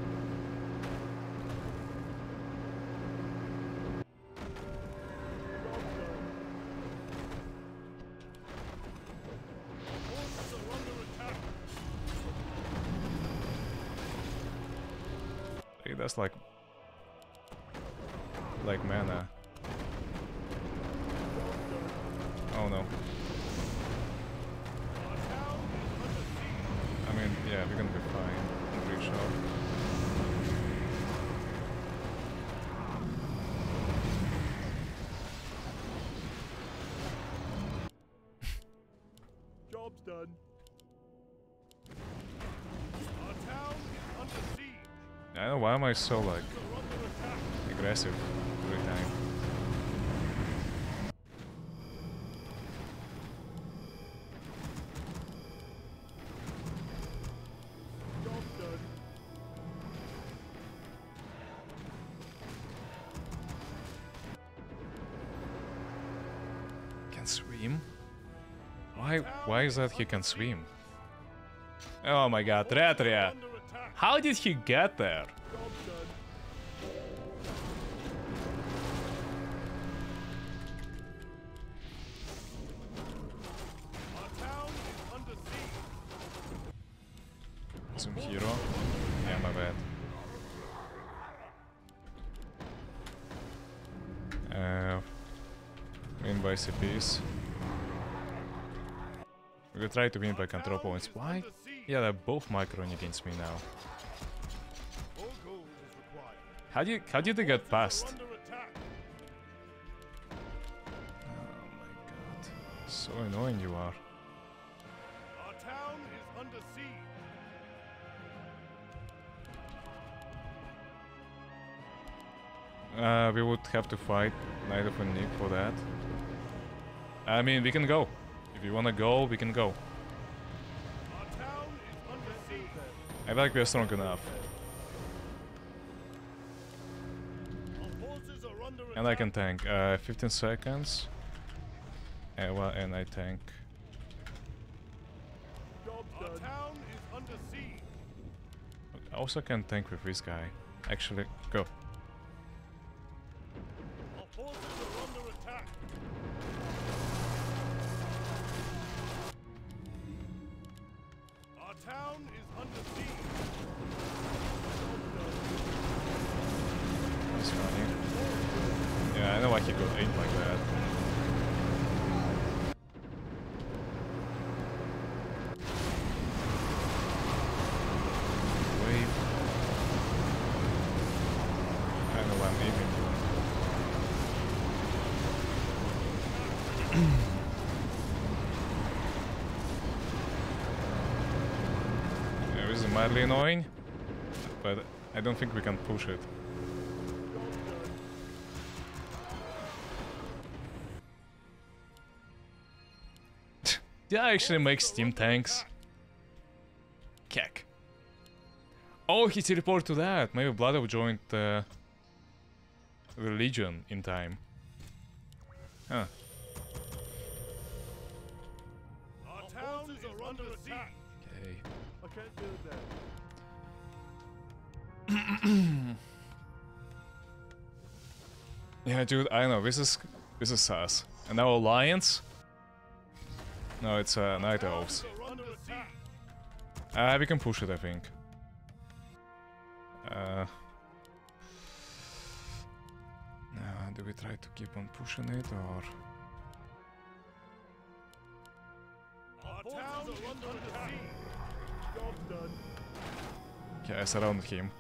Like like mana. Oh no. I mean, yeah, we're gonna be why am I so like aggressive every time. Can swim? Why? Why is that he can swim? Oh my God, Retria! How did he get there? Win by CPs. We will try to win by control points. Why? Yeah, they're both microing against me now. More gold is required. How do you, how did they get past? Are under attack. Oh my god. So annoying you are. Our town is under siege. Uh, we would have to fight Knight of Nick for that. I mean, we can go. If you wanna go, we can go. I feel like we're strong enough. And I can tank. Uh, 15 seconds. Uh, and I tank. I also can tank with this guy. Actually, go. Annoying, but I don't think we can push it. [laughs] Did I actually make steam tanks? Kek. Oh, he teleported to that. Maybe Blood joined uh, the Legion in time. Huh. [clears throat] Yeah, dude, I don't know. This is this is sus. And now Alliance? No, it's uh, Night Elves. Uh, we can push it, I think. Uh, uh, do we try to keep on pushing it or? Okay, I surrounded him.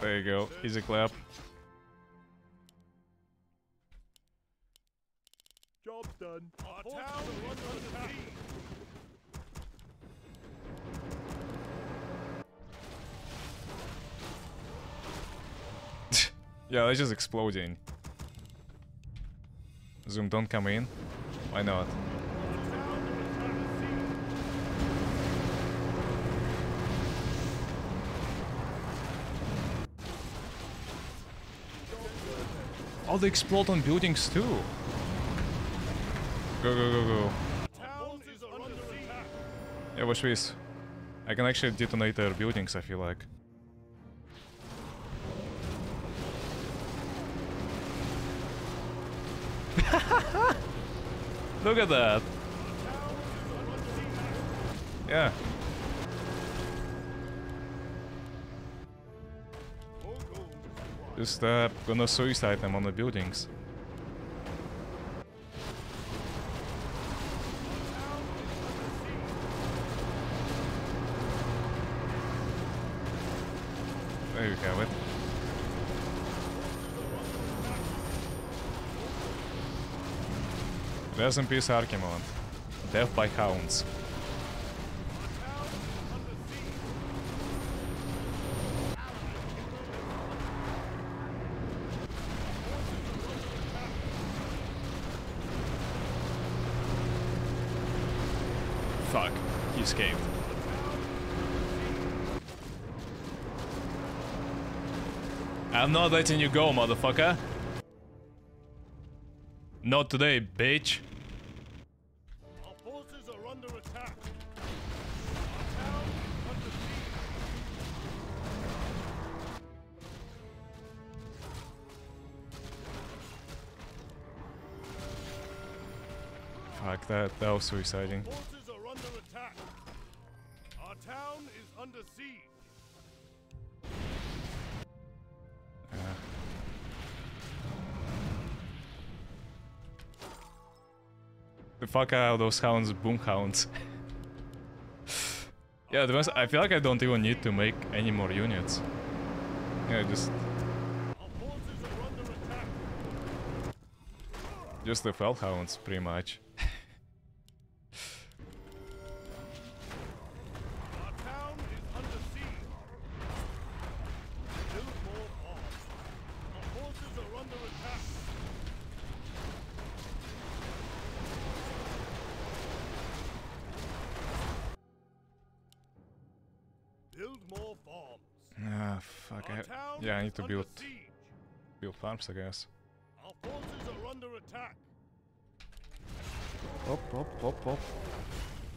There you go, easy clap. Job's done. Our town is under attack. [laughs] Yeah, they're just exploding. Zoom, don't come in. Why not? Oh, they explode on buildings too. Go, go, go, go. Yeah, watch this. I can actually detonate their buildings, I feel like. [laughs] Look at that. Yeah. Just uh, gonna suicide them on the buildings. There you have it. Rest in peace, Archimonde. Death by hounds. Fuck, he escaped. I'm not letting you go, motherfucker. Not today, bitch. Our forces are under attack. Our town is under siege. Fuck, that, that was suiciding. Forces fuck out of those hounds, boom hounds. [laughs] yeah, the I feel like I don't even need to make any more units. Yeah, just just the fel hounds, pretty much. Need to build siege. build farms, I guess. Our forces are under attack. Pop, pop, pop, pop.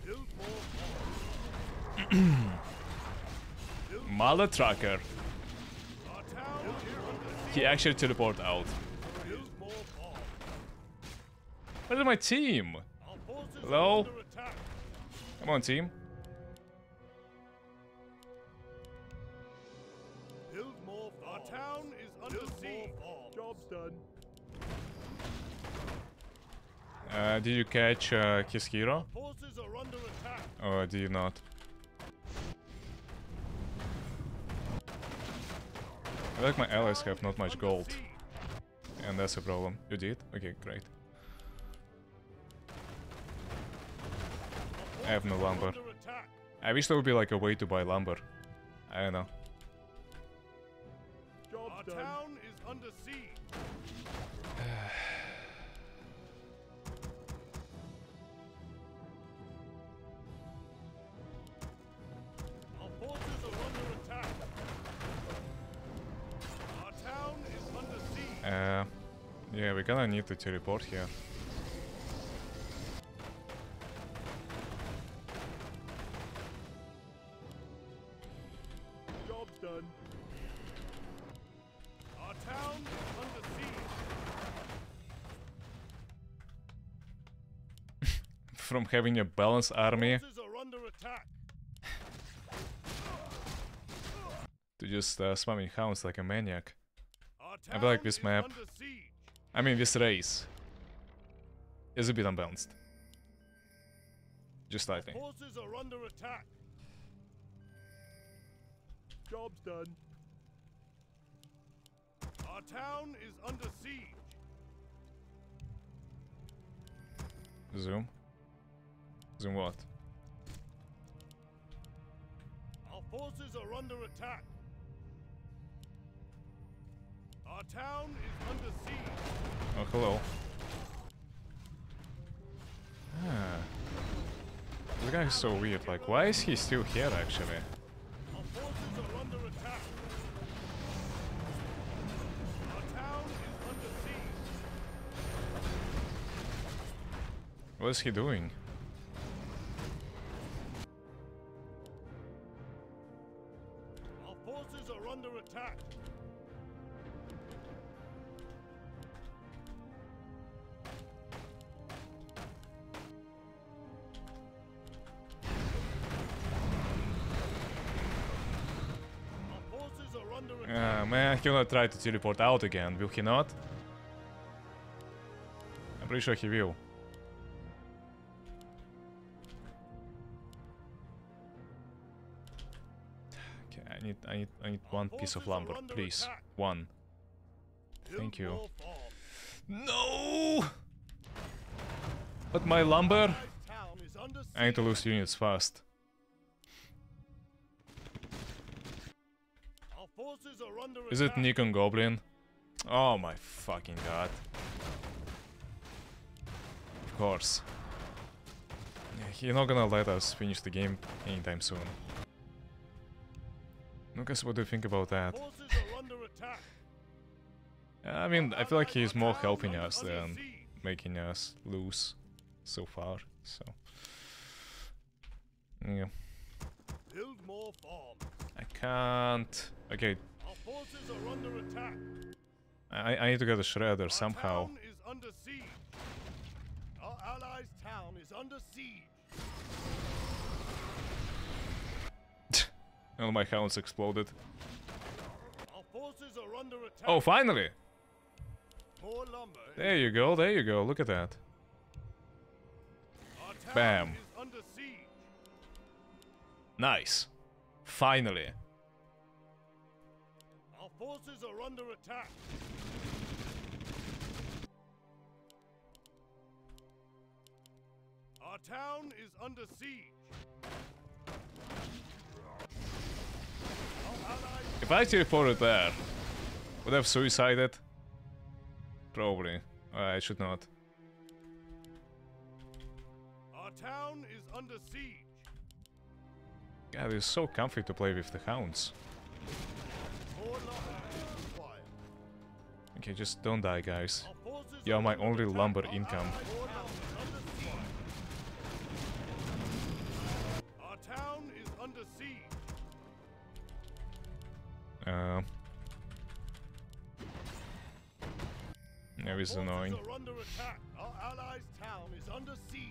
Build more bombs. Mother trucker. Our town is under He actually teleported out. Build. Where's my team? Our Hello? are under attack. Come on, team. Town is under siege. Job's done. Uh, did you catch uh, his hero? Forces are under attack. Or did you not? I feel like my allies have not much gold. And that's a problem. You did? Okay, great. I have no lumber. I wish there would be like a way to buy lumber. I don't know. Job town is under siege. [sighs] Our forces are under attack. Our town is under siege. Uh, yeah, we're gonna need to teleport here. Having a balanced army Forces are under attack. to just uh, spamming hounds like a maniac. I feel like this map- I mean, this race is a bit unbalanced. Just slightly. Forces are under attack. Job's done. Our town is under siege. Zoom. Zoom what? Our forces are under attack. Our town is under siege. Oh, hello. Ah. This guy is so weird. Like, why is he still here, actually? Our forces are under attack. Our town is under siege. What is he doing? Attack. Our forces are under attack. Ah, man, he will not try to teleport out again, will he not? I'm pretty sure he will. Need, I need, I need one piece of lumber, please. attack. One. Thank you. No! But my lumber? I need to lose units fast. Is it. Nikon Goblin? Oh my fucking god. Of course. He's not gonna let us finish the game anytime soon. Lucas, what do you think about that? Forces are under attack. I mean, I feel like he's more helping us than making us lose so far, so... Yeah, Build more farms. I can't... Okay, Our forces are under attack. I, I need to get a shredder somehow. town is under siege. Our allies' town is under siege. And my hounds exploded. Our forces are under attack. Oh, finally! There you go, there you go, look at that. Our town Bam. is under siege. Nice. Finally. Our forces are under attack. Our town is under siege. If I teleported there, would I have suicided? Probably. Uh, I should not. Our town is under siege. God, it's so comfy to play with the hounds. More lumber is required. Okay, just don't die, guys. You're my only lumber income. Town is under siege.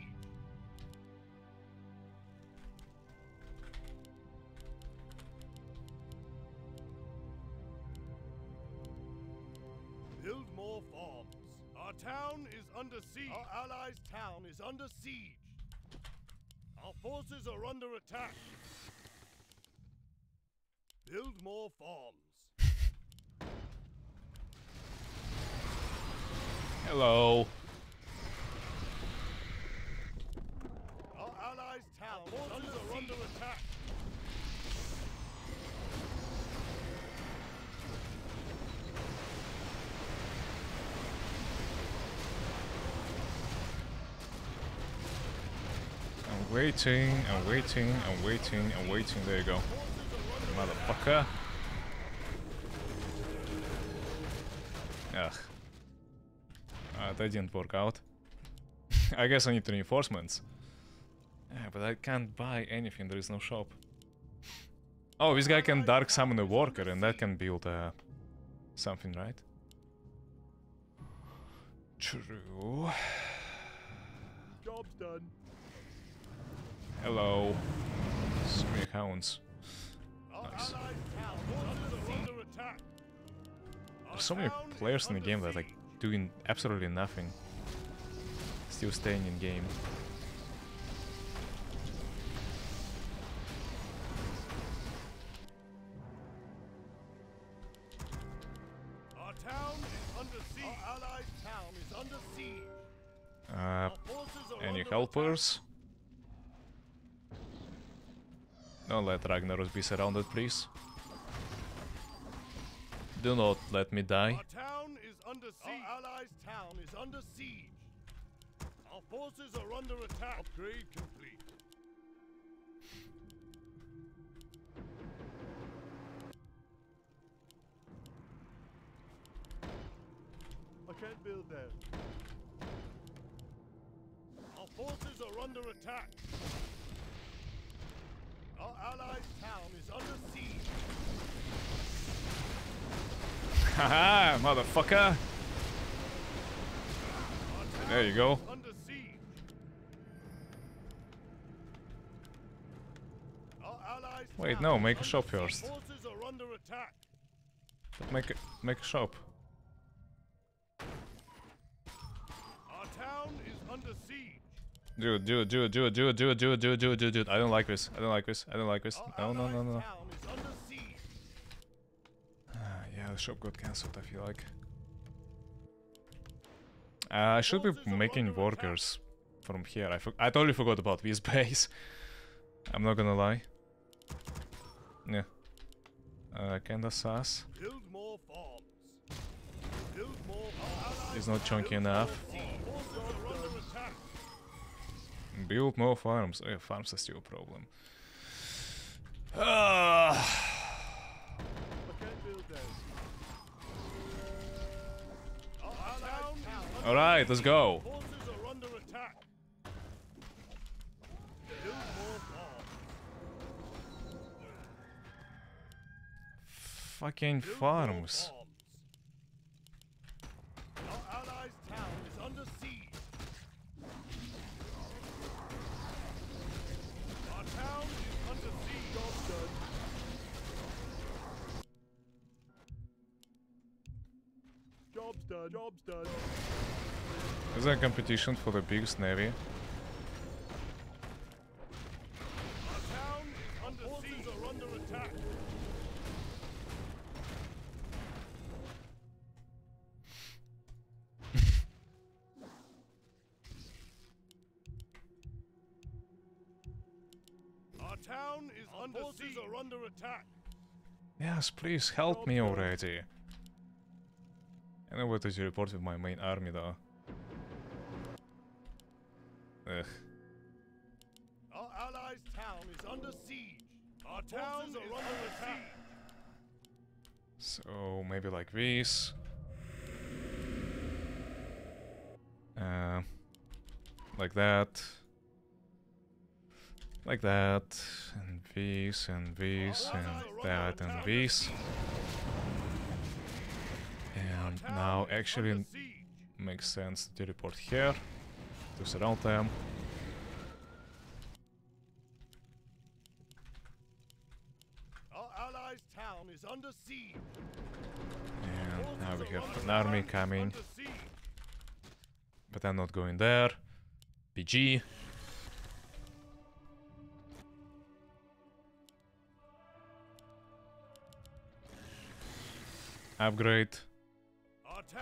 Build more farms. Our town is under siege. Our allies' town is under siege. Our forces are under attack. Build more farms. Hello. Our allies' town forces are under attack. I'm waiting, I'm waiting, I'm waiting, I'm waiting. There you go. Motherfucker. Ugh. Uh, that didn't work out. [laughs] I guess I need reinforcements. Yeah, but I can't buy anything, there is no shop. Oh, this guy can dark summon a worker and that can build uh, something, right? True. Job's done. Hello. Three hounds. There's so many players in the game that like doing absolutely nothing. Still staying in game. Uh, any helpers? Don't let Ragnaros be surrounded, please. Do not let me die. Our town is under siege. Our allies' town is under siege. Our forces are under attack. Upgrade complete. I can't build there. Our forces are under attack. Our allies' town is under siege. Haha, motherfucker! There you go. Under siege. Our allies' Wait, no, make a shop first. Forces are under attack. But make a, make a shop. Our town is under siege. Dude, dude, dude, dude, dude, dude, dude, dude, dude, dude, dude. I don't like this. I don't like this. I don't like this. No, no, no, no. town is under siege. Ah, yeah, the shop got cancelled, I feel like. Uh, I should be making workers from here. I, I totally forgot about this [laughs] base. I'm not gonna lie. Yeah. Uh, kinda sus. Build more farms. Build more farms. It's not chunky enough. Build more farms. Uh, farms are still a problem. Uh. [sighs] Alright, let's go. Fucking farms. Job's done. Job's done. Is there a competition for the biggest navy? Yes, please help me already. I know to report with my main army though. Ugh. Our allies' town is under siege. Our town is under attack. So maybe like this. Uh, like that. Like that. And this and this and that and this. Now actually makes sense to report here. To surround them. Our allies' town is under siege. And now we have an army coming. But I'm not going there. PG. Upgrade.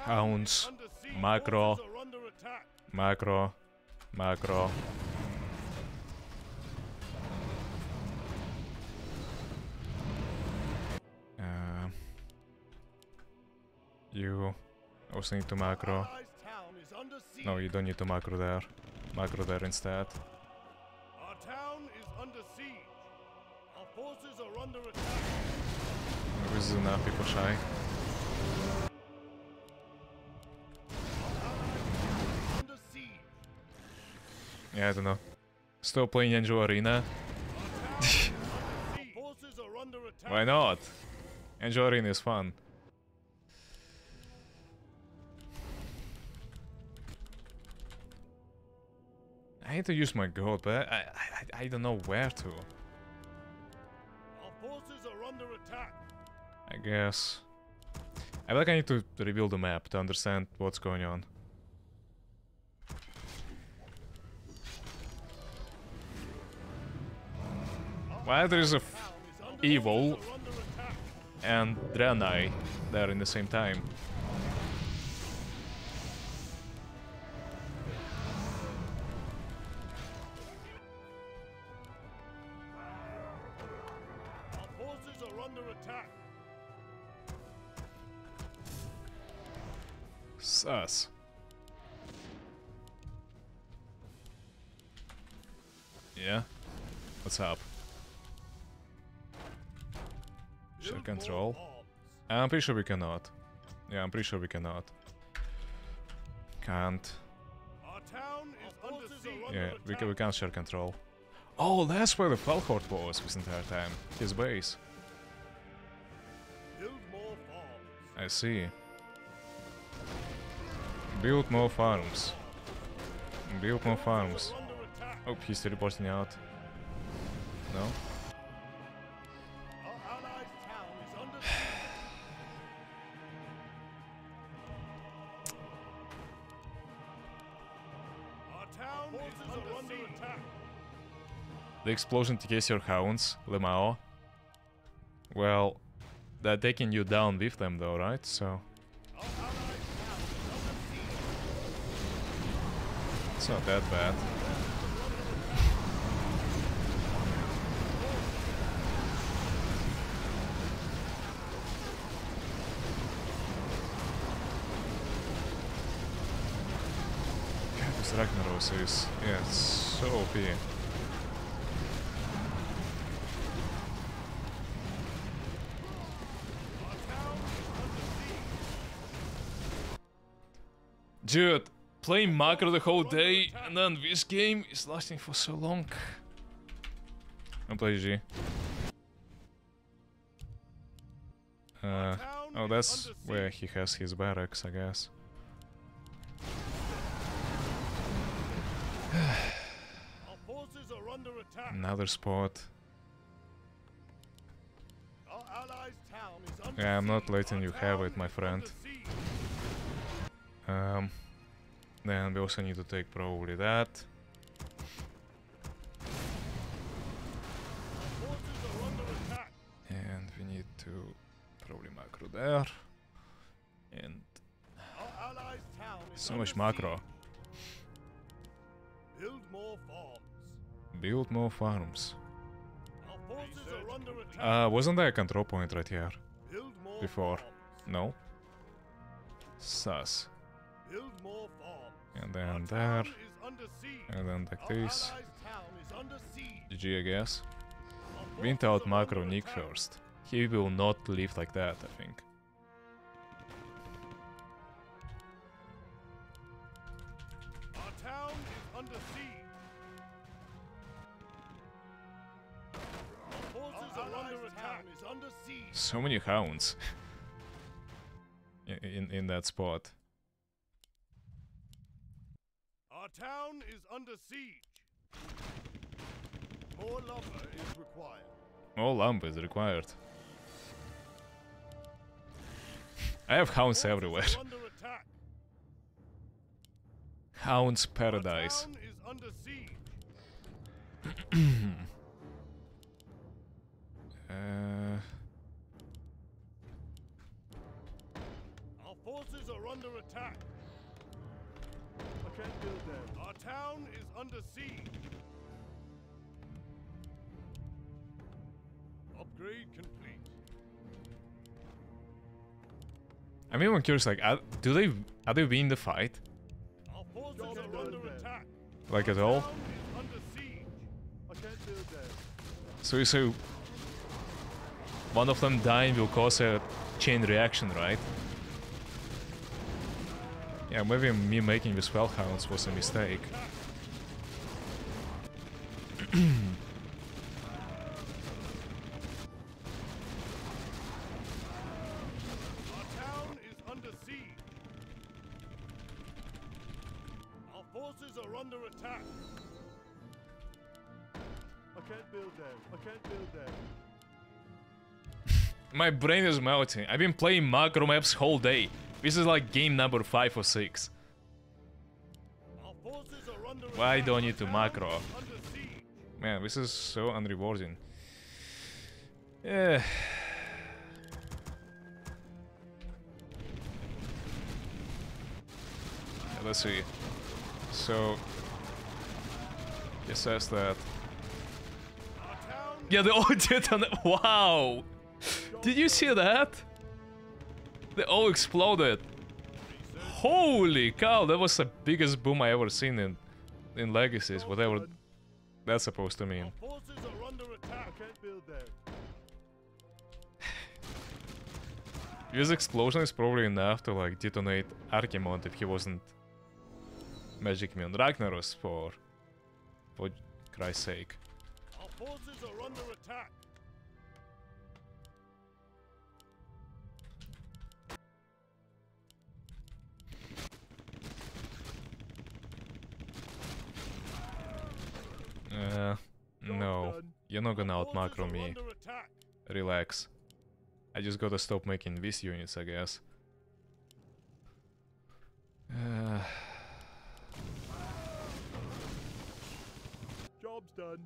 Hounds, is under siege. macro. Forces are under attack. Macro. Macro. Uh, you also need to macro. Allies town is under siege. No, you don't need to macro there. Macro there instead. Our town is under siege. Our forces are under attack. This is enough, people shy. Yeah, I don't know. Still playing Angel Arena? [laughs] Why not? Angel Arena is fun. I need to use my gold, but I, I, I- don't know where to. I guess. I feel like I need to rebuild the map to understand what's going on. Why there is a evil and Draenei there in the same time. Sus. Yeah? What's up? Control. more. I'm pretty sure we cannot. Yeah, I'm pretty sure we cannot. Can't. Our town is under siege. Yeah, we, ca- we can't share control. Oh, that's where the Fel Horde was this entire time. His base. Build more farms. I see. Build more farms. Build more farms. Are under attack. Oh, he's teleporting out. No? The explosion TKs your hounds, Lemao. Well, they're taking you down with them though, right? So, it's not that bad. Ragnaros is, yeah, it's so OP. Dude, playing macro the whole day and then this game is lasting for so long. I'm playing G. Uh, oh, that's where he has his barracks, I guess. Our forces are under attack. Another spot. Our allies' town is under Yeah, I'm not letting you have it, my friend. Um, then we also need to take probably that. And we need to probably macro there. And so much macro. Build more farms. Build more farms. Uh, wasn't there a control point right here? Before. No? Sus. And then there. And then like this. GG, I guess. Wint out macro Nick first. He will not live like that, I think. So many hounds. [laughs] in, in that spot. Our town is under siege. More lumber is required. All lumber is required. I have hounds everywhere. Hounds paradise. town is under siege. [clears throat] Uh, Our forces are under attack. I can't build them. Our town is under siege. Upgrade complete. I mean, I'm even curious, like, are, do they are they winning the fight? Our forces are under then. attack. Like at all? Town is under siege. I can't build them. So you say one of them dying will cause a chain reaction, right? Yeah, maybe me making the spellhounds was a mistake. Our town is under siege. Our forces are under attack. I can't build them. I can't build them. My brain is melting. I've been playing macro maps whole day. This is like game number 5 or 6. Our forces are under Why do I need to macro? Man, this is so unrewarding. Yeah. Let's see. So, it says that. Yeah, they all did on. Wow! Did you see that? They all exploded. Holy cow! That was the biggest boom I ever seen in in Legacies, whatever that's supposed to mean. This explosion is probably enough to like detonate Archimonde if he wasn't Magic Immune. Ragnaros for for Christ's sake. Our forces are under attack. Uh, no, you're not gonna Our out forces macro are me. Relax. I just gotta stop making these units, I guess. Uh, [sighs] Job's done.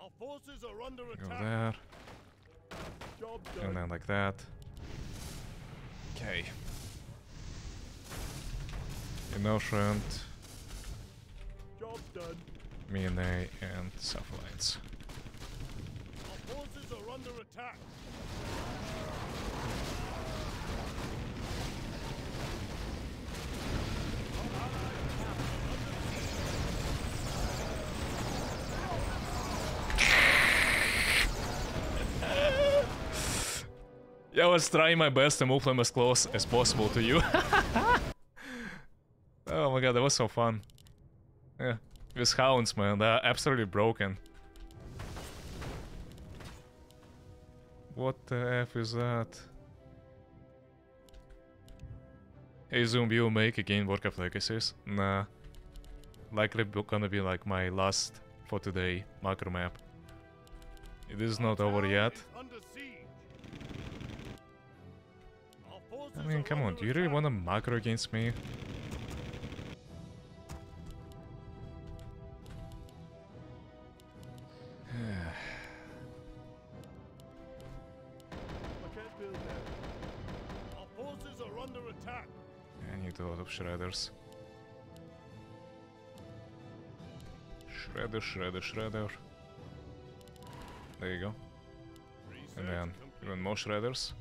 Our forces are under go attack. there, Job's and then like that. Okay. Innocent, Job's done. Mine, and Satellites. Our forces are under attack. Yeah, I was trying my best to move them as close as possible to you. [laughs] oh my god, that was so fun. Yeah, these hounds, man, they're absolutely broken. What the F is that? Hey Zoom, you make again Warcraft Legacies? Nah. Likely gonna be like my last for today macro map. It is not over yet. is under siege. I mean, come on, do you really want to macro against me? Shredders. Shredder, shredder, shredder. There you go. And then even more shredders.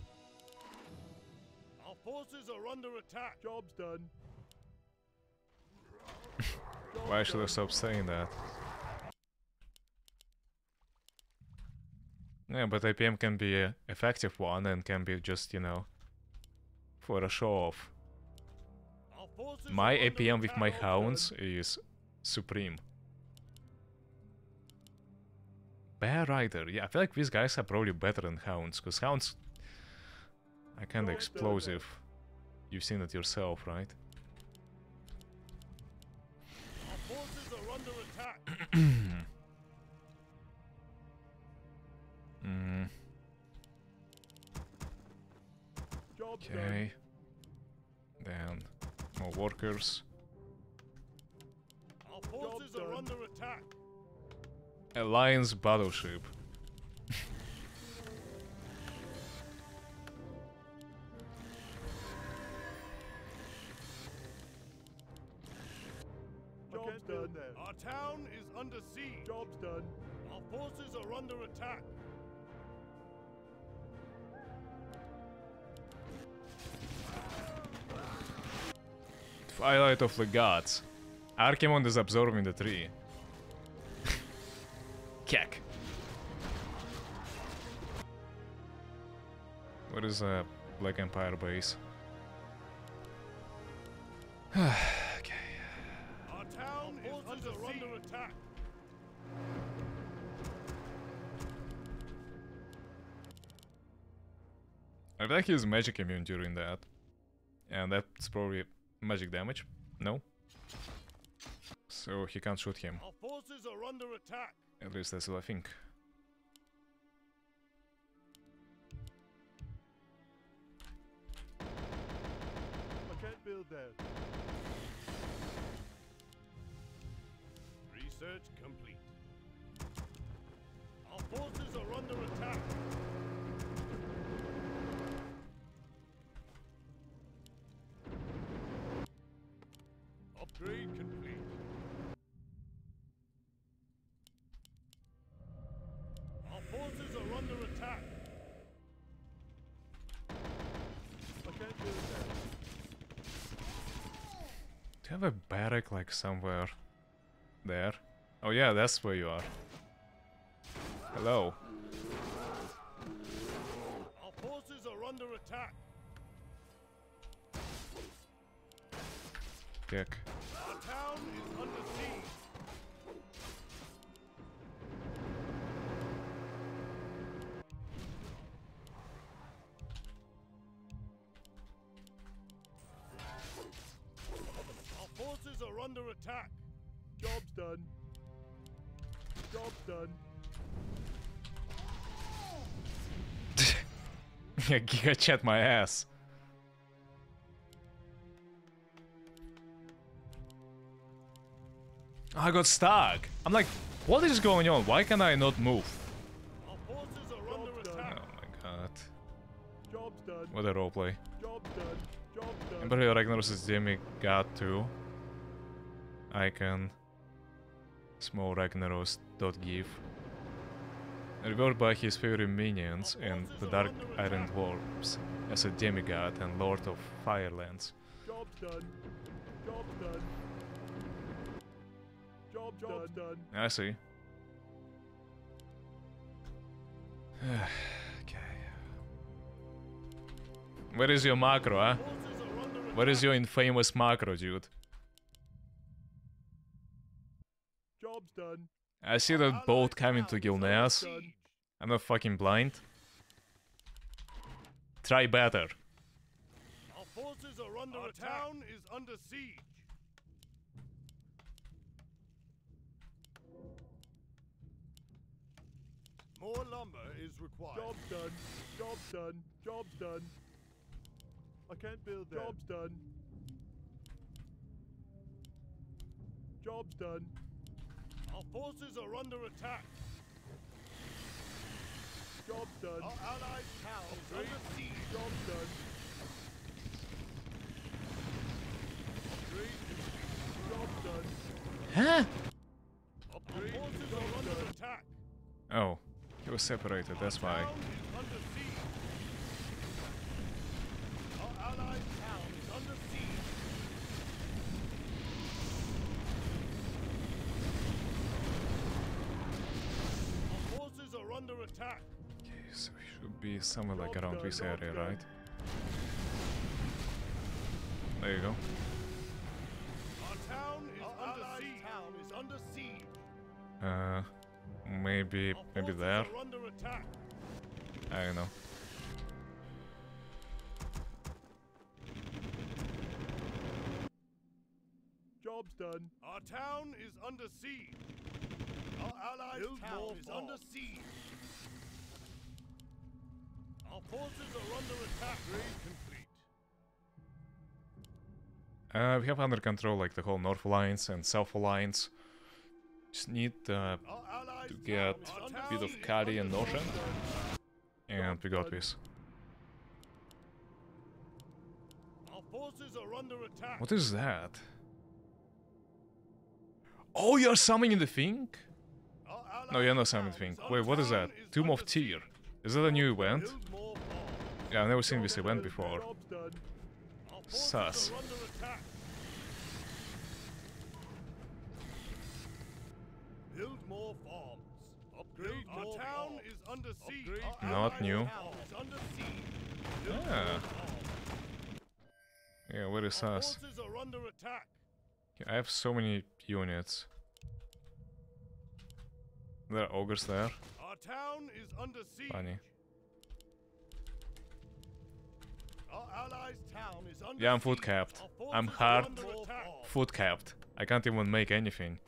Our forces are under attack. Job's done. [laughs] Why should I stop saying that? Yeah, but APM can be an effective one and can be just, you know, for a show off. Our forces My APM with my hounds is supreme. Bear Rider, yeah, I feel like these guys are probably better than hounds, because hounds are kind of explosive. You've seen it yourself, right? Our forces [coughs] are under attack. Mm, okay. Then more workers. Alliance battleship. Done. Our town is under siege. Job's done. Our forces are under attack. Twilight of the Gods. Archimonde is absorbing the tree. [laughs] Kek. What is a Black Empire base? [sighs] okay. Our town is under, under attack. I feel like he's magic immune during that. And that's probably magic damage. No? So he can't shoot him. Our forces are under attack. At least that's what I think. I can't build there. Have a barrack like somewhere there? Oh yeah, that's where you are. Hello. Our forces are under attack. Kick. Our town is under siege. Attack. Job's done. Job's done. yeah, Giga chat my ass. I got stuck. I'm like, what is going on? Why can I not move? Our forces are under attack. Oh my god. Job's done. What a roleplay. Job's done. Job's done. Ember Ragnaros is demigod too. Icon. Small Ragnaros dot give. Revered by his favorite minions and the Dark Iron Dwarves as a demigod and Lord of Firelands. Job's done. Job's done. Job's, Job's done. I see. [sighs] okay. Where is your macro, huh? Forces are under attack. Where is your infamous macro, dude? I see that boat coming to Gilneas. I'm not fucking blind. Try better. Our forces are under Our attack. town is under siege. More lumber is required. Job's done. Job's done. Job's done. I can't build there. Job's done. Job's done. Our forces are under attack. Job's done. Our allied town under siege. Job's done. Upgrade done. Huh? Our forces are under attack. Oh, he was separated, that's why. Town is under siege. Our allied town is under siege. Our forces are under attack. Okay, so we should be somewhere like around this area, right? There you go. Our town is under siege. town is under siege. Uh, maybe, maybe there. under attack. I don't know. Job's done. Our town is under siege. Our allied Build town is under siege. Our forces are under attack. Grade complete. Uh, we have under control like the whole North Alliance and South Alliance. Just need uh, to get a bit of siege. Kali and Job's Notion, and we got this. Our forces are under attack. What is that? Oh, you're summoning the thing? Our No, allied you're not summoning town thing. Wait, what is that? Tomb of under Tyr. Is that a new event? Build more bombs. Yeah, I've never seen this event before. Job's done. Our forces Sus. are under attack. Build more farms. Upgrade Our more town farms. is under siege. Our Not new. town is under siege. Build Ah. more farms. Yeah, where is Our us? forces are under attack. I have so many units. There are ogres there. Our town is under siege. Funny. Our allies' town is under Yeah, I'm food capped. I'm hard food capped. I can't even make anything.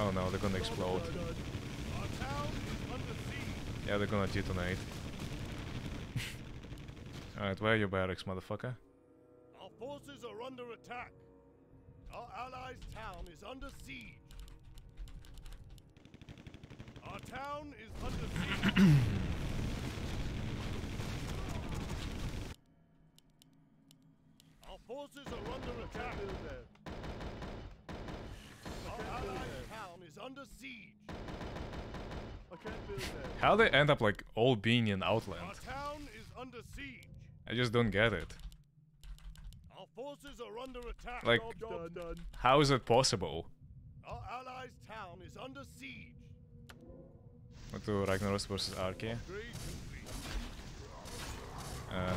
Oh no, they're gonna explode. Our town is under siege. Yeah, they're gonna detonate. [laughs] Alright, where are your barracks, motherfucker? Our forces are under attack. Our allies' town is under siege. Our town is under siege. [clears throat] forces are under attack. Our allies' town is under siege. I can't build there. How they end up like all being in Our Outland? town is under siege. I just don't get it. Our forces are under attack. Like- Job's done. How is it possible? Our allies' town is under siege. What do Ragnaros versus Archie? Upgrade. Uh,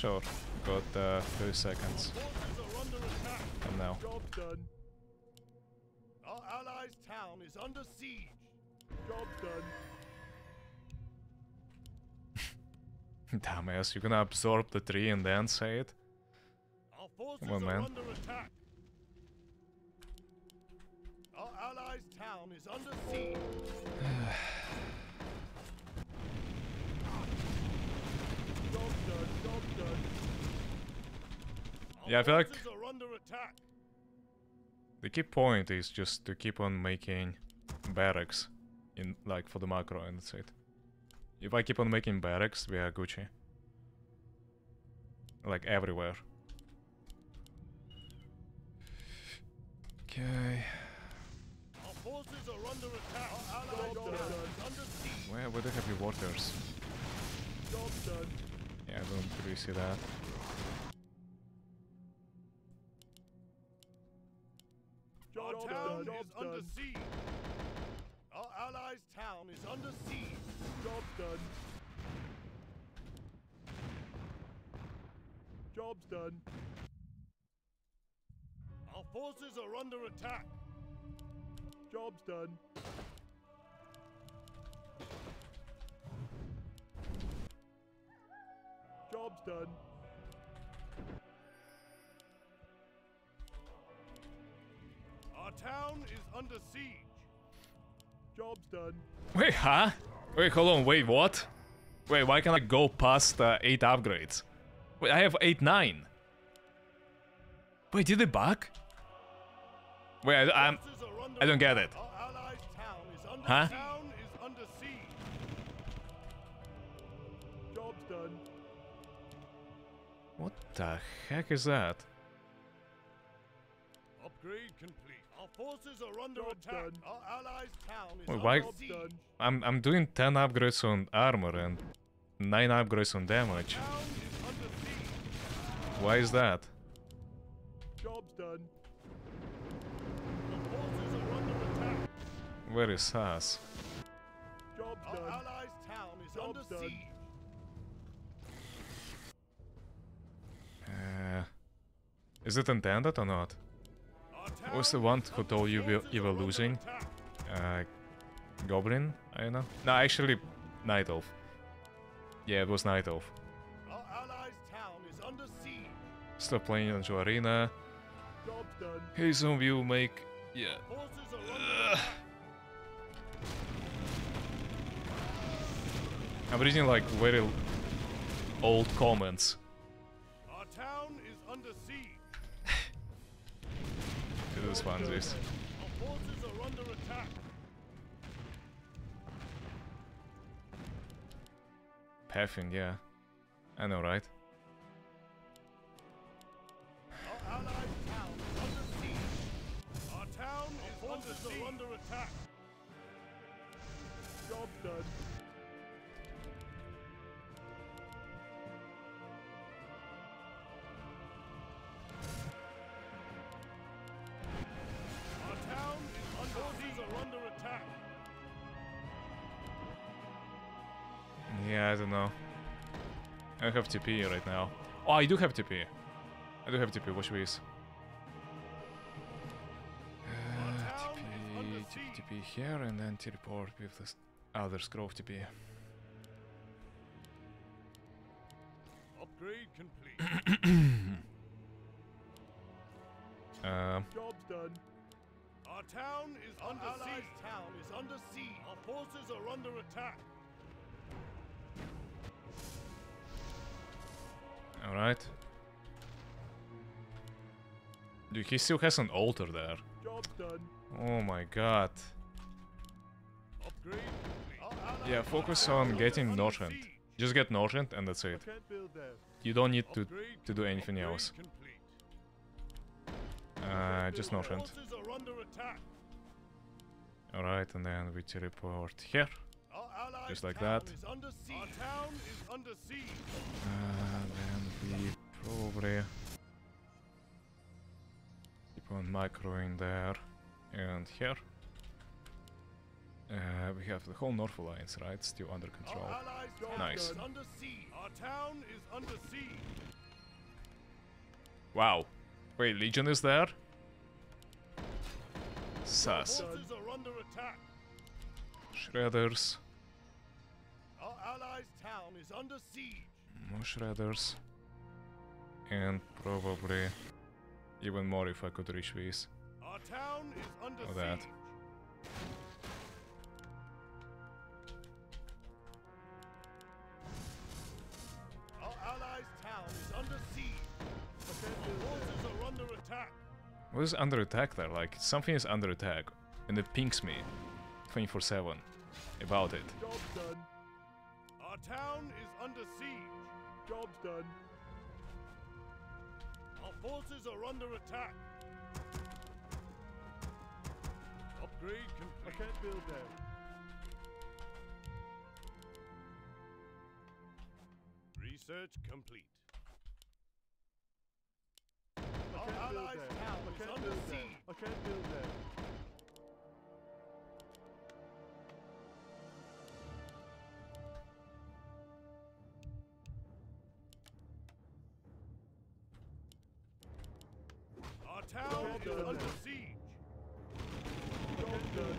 sure. Got uh, 30 seconds Forces are under attack. from now. Job's done. Our allies' town is under siege. Job's done. [laughs] Dumbass, you're gonna absorb the tree and then say it? Our forces Come on, are man. under attack. Our allies' town is under siege. [sighs] [sighs] [sighs] Job's done. Job's done. Our Yeah, I feel like- are under attack. The key point is just to keep on making barracks in like for the macro and that's it. If I keep on making barracks, we are Gucci. Like everywhere. Okay. Our forces are under attack. Our allies' Job's town done. is under siege. Where where the heavy waters? Job's done. Yeah, I don't really see that. Our town is under siege. Our allies' town is under siege. Job's done. Job's done. Our forces are under attack. Job's done. Job's done. Our town is under siege. Job's done. Wait, huh? Wait, hold on, wait, what? Wait, why can't I go past uh, 8 upgrades? Wait, I have 8, 9. Wait, did it bug? Wait, I, I'm... Forces are under I don't get it. Our allies' town is under Huh? town is under siege. Job's done. What the heck is that? Upgrade complete. Our forces are under Job's attack. done. Our allies' town is Wait, why- done. I'm I'm doing 10 upgrades on armor and 9 upgrades on damage. Is. Why is that? Job's done. Our forces are under attack. Where is us? Job's Our done. allies' town is Job's under done. siege. Uh, is it intended or not? Was the one who told you you were losing? Uh, Goblin? I don't know. No, actually, Night Elf. Yeah, it was Night Elf. Our allies' town is under siege. Stop playing Angel Arena. Job's done. Hey, some of you make. Yeah. Forces are under Ugh. I'm reading like very old comments. This is fun, this. Our forces are under attack. Pathing, yeah. I know, right? Our allies' I don't know. I don't have TP right now. Oh, I do have TP. I do have TP. Watch this. Uh, town TP. TP here, and then teleport with the s- other Scrove TP. Upgrade complete. Um, [coughs] Job's done. Our town is under siege. town is under siege. Our forces are under attack. Alright. Dude, he still has an altar there. Oh my god. Upgrade complete. Our allies Yeah, focus on getting Northrend. Just get Northrend and that's it. can't build there. You don't need to, to do anything else. Uh, just Northrend. forces under attack. Alright, and then we teleport here. Our allies' Just like town that. Is under siege. Our town is under siege. Uh, then we probably keep on microing there and here. Uh, we have the whole North Alliance, right? Still under control. Our allies' Nice. is under siege. Our town is under siege. Wow. Wait, Legion is there? Our Sus. are under attack. Shredders. Allies' town is under siege. More Shredders. And probably even more if I could reach these. Our town is under Oh, that. siege. Our allies' town is under siege. Our forces are under attack. What is under attack there? Like, something is under attack. And it pings me 24 7 about it. Town is under siege. Job's done. Our forces are under attack. Upgrade I can't build there. Research complete. I Our allies' town is under siege. I can't build there. Town Job under siege. Job's done.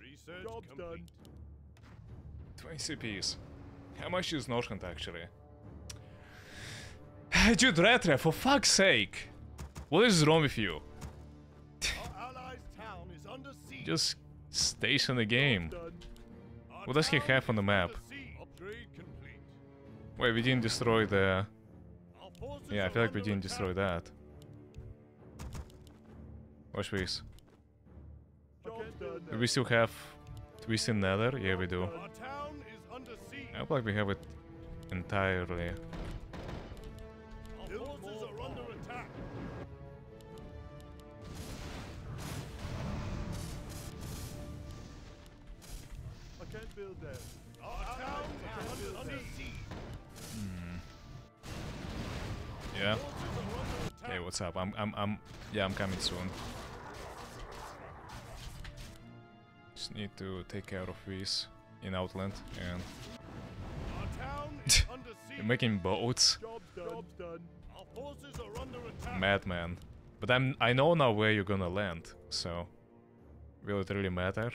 Research Job's complete. done. 20 CPs. How much is Northrend actually? [sighs] Dude, Retre, for fuck's sake! What is wrong with you? Our allies' town is under siege. Just station the game. What does he have on the map? under siege. Upgrade complete. Wait, we didn't destroy the... Yeah, I feel like we didn't destroy that. Watch. Do we still have Twisted Nether? Yeah, we do. I hope like we have it entirely. Siege. Yeah. Hey, what's up? I'm, I'm, I'm, yeah, I'm coming soon. Just need to take care of this in Outland and Our town [laughs] is under siege. making boats. Job's done. Job's done. Our forces are under attack. Madman. But I'm, I know now where you're gonna land, so will it really matter?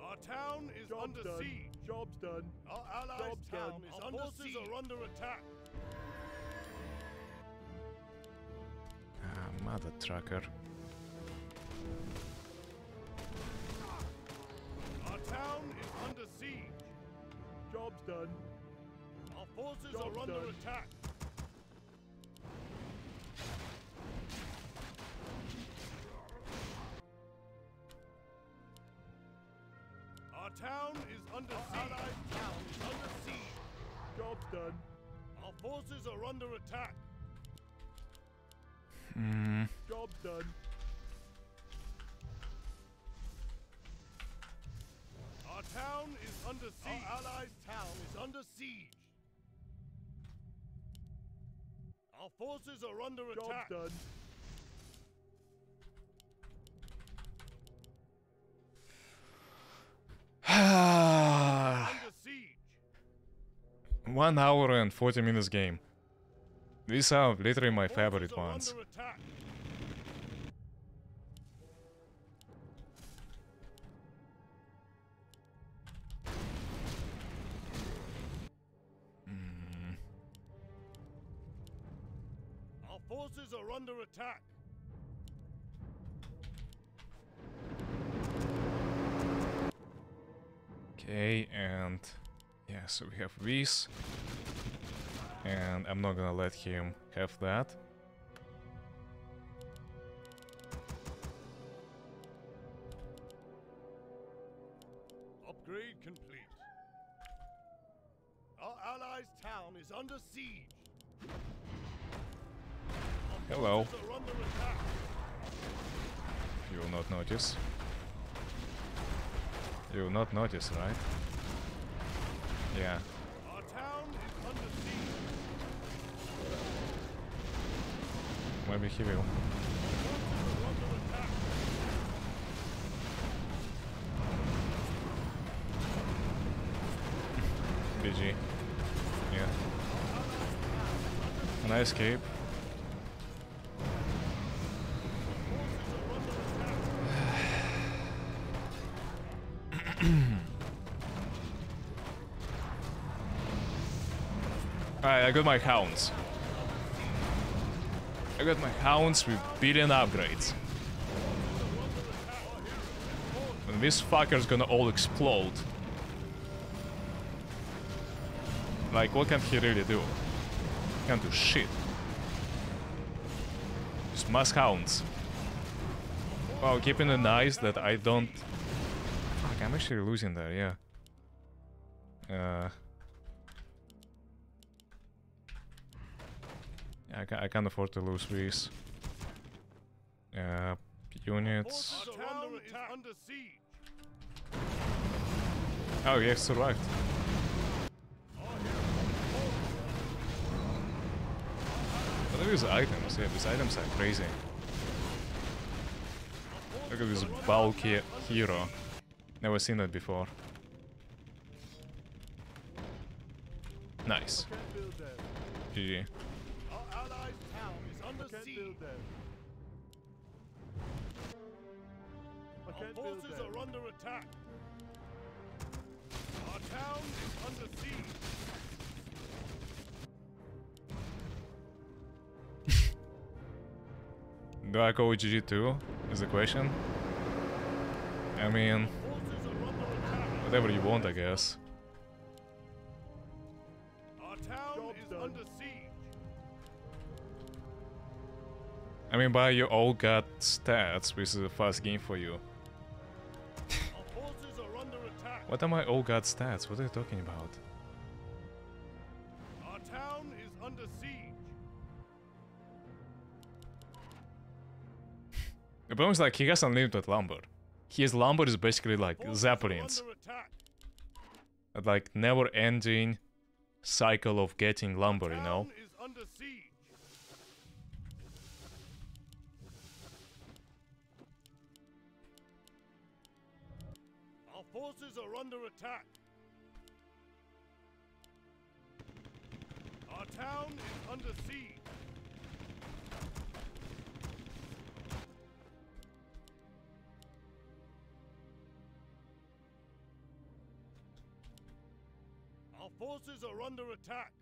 Our town is Job's under done. siege. Job's done. Our allies' Job's town done. is Our under forces siege. are under attack. Ah, mother trucker. Our town is under siege. Job's done. Our forces Job's are under done. attack. Our town is under siege. Our allied town is under siege. Job's done. Our forces are under attack. Hmm. Job done. Town is under siege. Our allies' town is under siege. Our forces are under Job attack. done. [sighs] One hour and 40 minutes game. These are literally my Forces favorite are ones. Forces are under attack. Okay, and yeah, so we have this. And I'm not gonna let him have that. Upgrade complete. Our allies' town is under siege. Hello. You will not notice. You will not notice, right? Yeah. Maybe he will. BG. Yeah. Can I escape? I got my hounds. I got my hounds with billion upgrades. And this fucker's gonna all explode. Like, what can he really do? Can't do shit. Just mass hounds. Wow, keeping an eyes that I don't... Fuck, I'm actually losing there, yeah. Uh... I, ca I can't afford to lose these. Uh, units... Our town is under siege. Oh, he survived. What are these items? Yeah, these items are crazy. Look at this bulky hero. Never seen that before. Nice. Can't build that. GG. Can't siege. build that. I Our can't forces that. are under attack. Our town is under siege. [laughs] Do I go with GG too? Is the question. I mean, Forces are under attack. whatever you want, I guess. Our town Job is done. under siege. I mean, by you all got stats, which is a fast game for you. Our are under. What are my all got stats? What are you talking about? Our town is under siege. [laughs] The problem is like he has unlimited lumber. His lumber is basically like zeppelins. under attack. That like never ending cycle of getting lumber, you know? Are under attack. Our town is under siege. Our forces are under attack.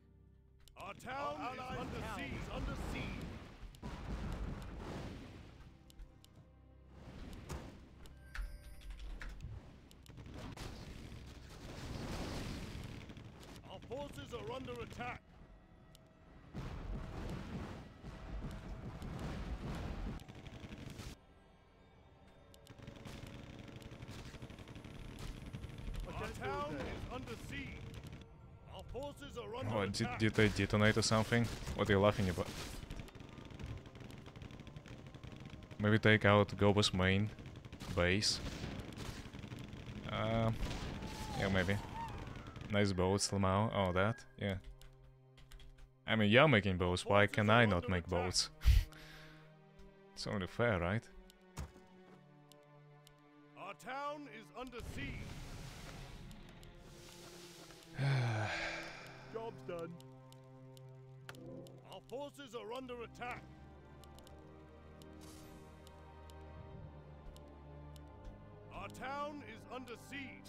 Our town is under siege. Under siege. Forces are under attack. I Our town build that. is under siege. Our forces are under Oh, did, attack. did I detonate or something? What are you laughing about? Maybe take out Gobo's main base. Uh, yeah, maybe. Nice boats, Lamau. All that? Yeah. I mean, you're making boats, why can I not make boats? [laughs] it's only fair, right? Our town is under siege. [sighs] Job's done. Our forces are under attack. Our town is under siege.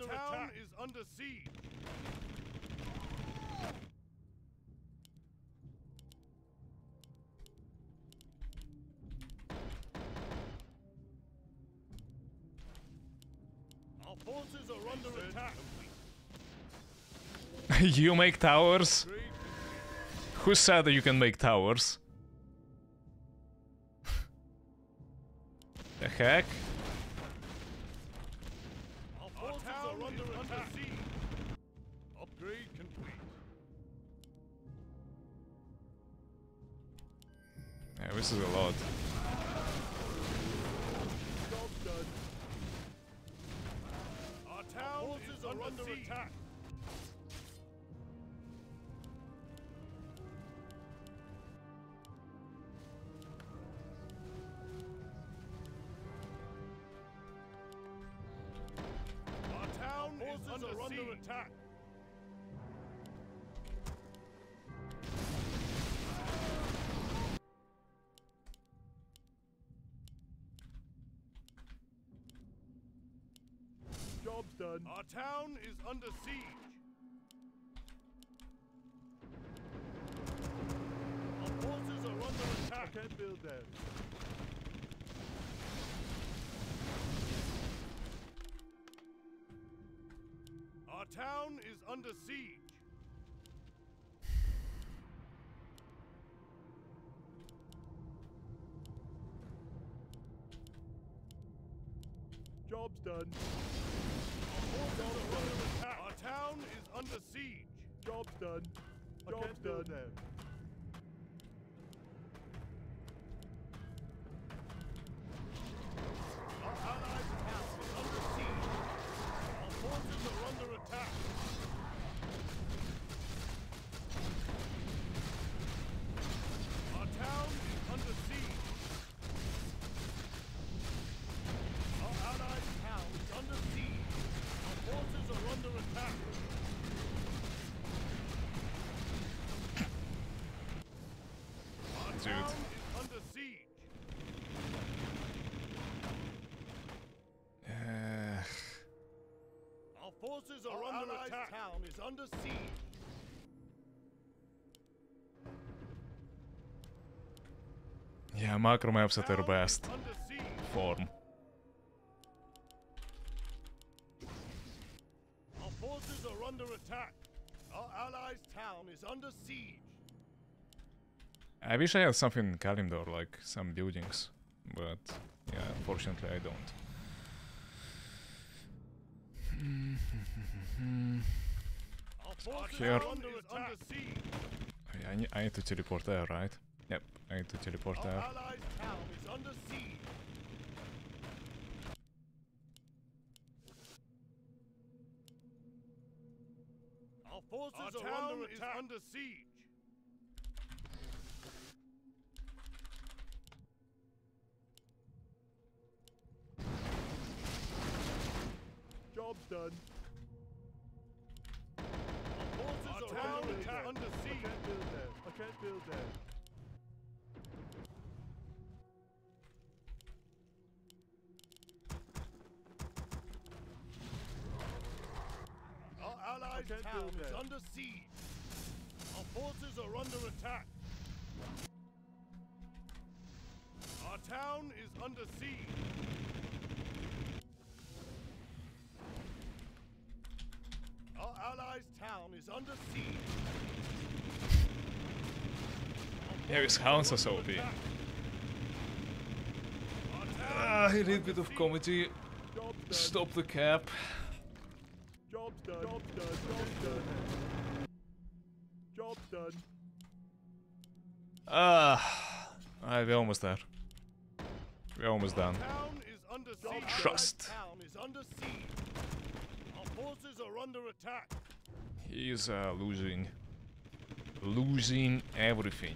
Under town attack. is under siege. Our forces are under attack. [laughs] you make towers? Who said that you can make towers? [laughs] the heck? Town is under siege. Our forces are under I can't build that. Our town is under siege. Job's done. Forces are under attack. Our town is under siege. Job's done. Job's done. that. Our allies' town is under siege. Our forces are under attack. Our town is under siege. Our allies' town is under siege. Our forces are under attack. Our Dude. town is under siege. Uh, Our forces are under attack. town is under siege. Yeah, macro maps at their best form. Our forces are under attack. Our allies' town is under siege. I wish I had something in Kalimdor, like some buildings, but yeah, unfortunately I don't. Here. are under attack. siege. Yeah, I, I need to teleport there, right? Yep, I need to teleport there. allies' town is under siege. Our forces Our are town under is attack. under siege. Job's done. Our can't build there. Our allies' town is under siege. Our forces are under attack. Our town is under siege. Our allies' town is under siege. Yeah, his hounds are so OP. Ah, a little bit of comedy. Stop the cap. Job's done. Job's done. Job's done. Ah, ah, we're almost there. We're almost done. Trust. Our town is under siege. Our forces are under attack. He is uh, losing, losing everything.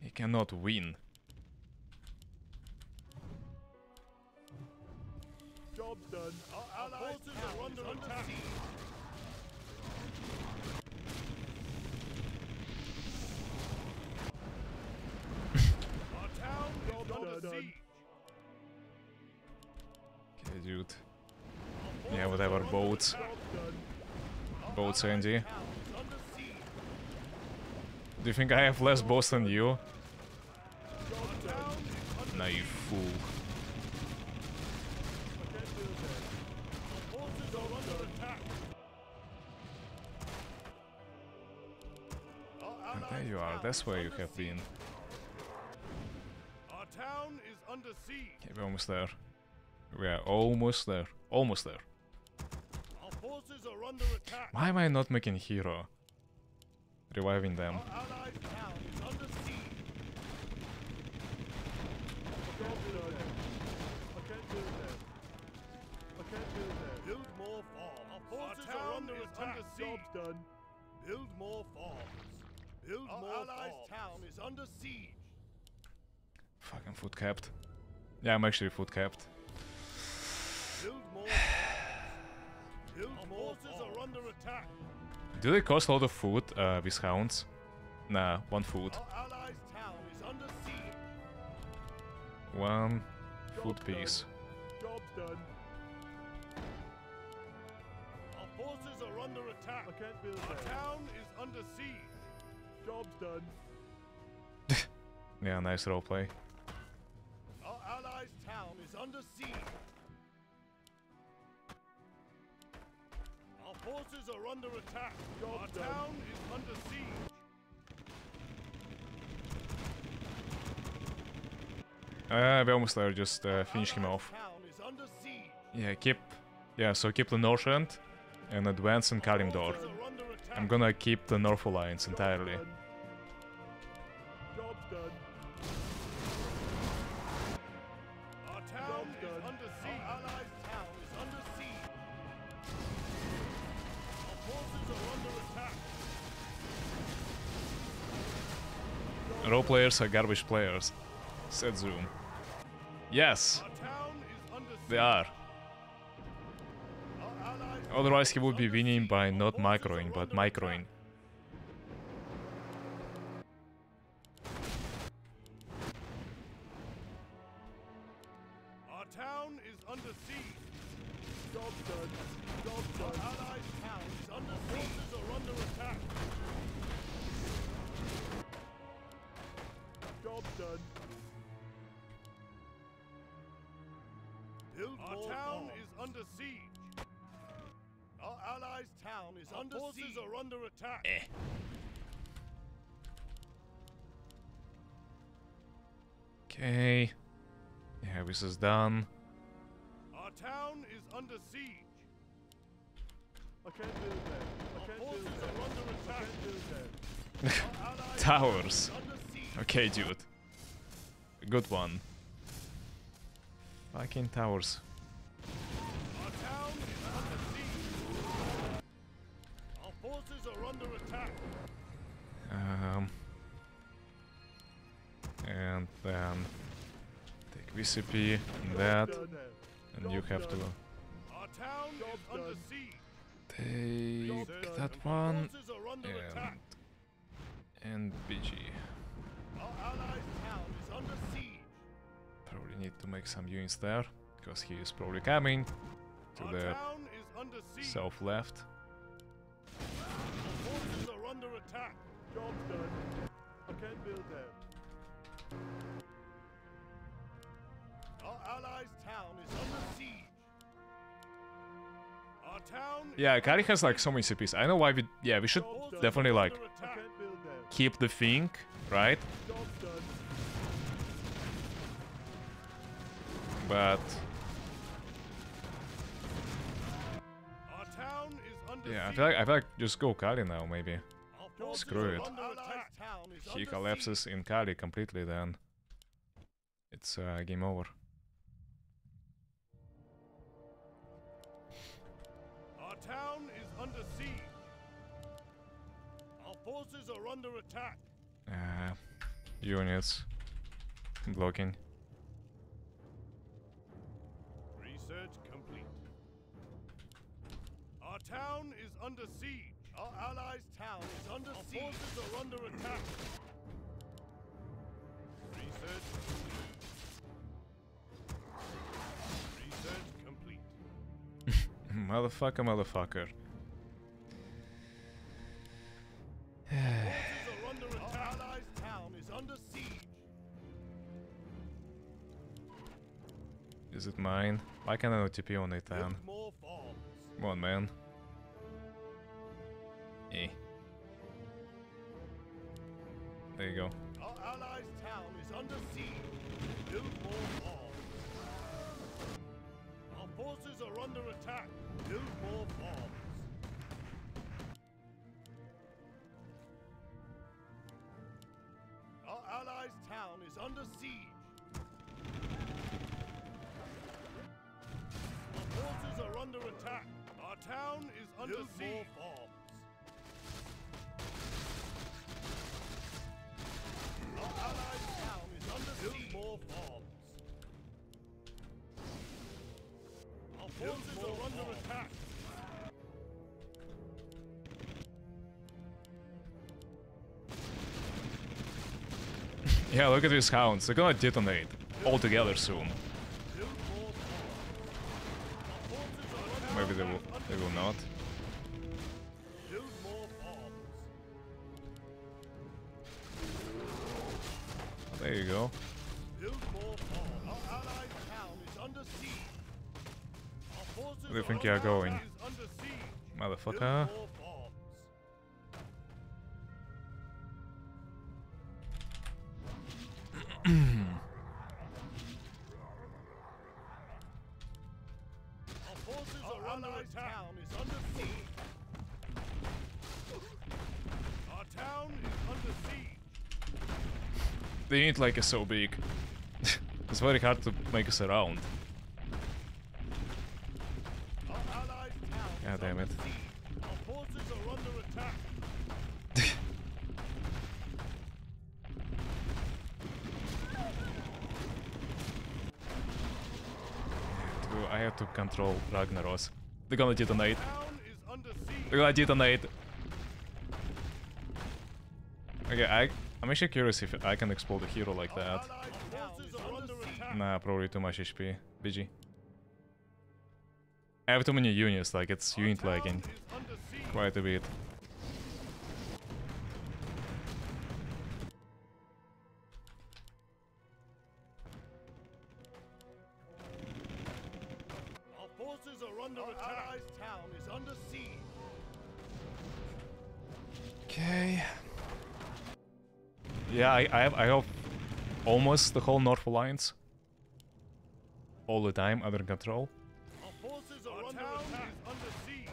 He cannot win. Job's done. Our forces are under attack. Our town is under done. Okay, dude. Yeah, whatever, boats. Boats, Andy. Town is under siege. Do you think I have less boats than you? Our town is under Nah, you fool. I can't build there. forces are under attack. Our And there you are, that's where you have been. Under siege. Okay, we're almost there. We are almost there. Almost there. Our forces are under attack. Why am I not making hero? Reviving them. Our allies' town is under siege. Job's done. I can't build there. I can't build there. Build more farms. Our forces are under attack. Job's done. Build more farms. Build Our more allies' farms. town is under siege. Fucking foot capped. Yeah, I'm actually foot capped. Build more farms. Build Our more forces are under attack. Do they cost a lot of food, uh, these hounds? Nah, one food. Our allies' town is under siege. One food Job's piece. Job's done. Our forces are under attack. I can't build Our town is under siege. Job's done. [laughs] Yeah, nice roleplay. Our allies' town is under siege. Our forces are under attack. Job Our done. town is under siege. Uh, we're almost there, just uh, finish him off. Town is under siege. Yeah, keep... Yeah, so keep the Northrend and advance in Kalimdor. Forces are under attack. I'm gonna keep the North Alliance entirely. Role players are garbage players, said Zoom. Yes, they are. Otherwise he would be winning by not microing, but microing. Our town is under siege. Our done. allies' town is under. Forces are under attack. Job's done. Build Our town is under siege. Our allies' town is under forces siege. are under attack. Eh. Okay. Yeah, this is done. Our town is under siege. I can't build there. I can't forces build there. are under I attack. can't build there. Our allies' Towers. Okay, dude. Good one. Fucking towers. Um, and then take VCP and that, and you have to take that one and. And BG. Probably need to make some units there, because he is probably coming to Our the town is under siege. south left. Forces are under attack. Job's done. I can't build there. Our allies' town is under siege. Our town is Yeah, Kari has like so many CPs. I know why we. Yeah, we should definitely like under I attack. can't build there. keep the thing, right? But Our town is under yeah, I feel like I feel like just go Kali now. Maybe Screw it. under attack. Town is he under collapses in Kali completely. Then it's uh, game over. Our town is under siege. Our forces are under attack. Uh, units blocking. Research complete. Our town is under siege. Our allies' town is under Our siege. Our forces are under attack. Research complete. Research complete. [laughs] motherfucker, motherfucker. [sighs] Is it mine? Why can't I not TP on it then? Build more farms. Come on, man. Eh. There you go. Our allies' town is under siege. Build more farms. Our forces are under attack. Build more farms. Our allies' town is under siege. Under attack. Our town is under Build siege. more farms. Our allies' town is under Build siege. more farms. Our forces are under attack. Yeah, look at these hounds. They're gonna detonate all together soon. Maybe they will. They will not. Farms. There you go. Where do you think you are going? Motherfucker. [clears throat] The unit like so big. [laughs] it's very hard to make us around. God damn it. [laughs] I have to control Ragnaros. They're gonna detonate. They're gonna detonate. Okay, I I'm actually curious if I can explode a hero like that. Nah, probably too much HP. BG. I have too many units, like it's unit lagging quite a bit. I have I have almost the whole North Alliance. All the time under control. Our siege.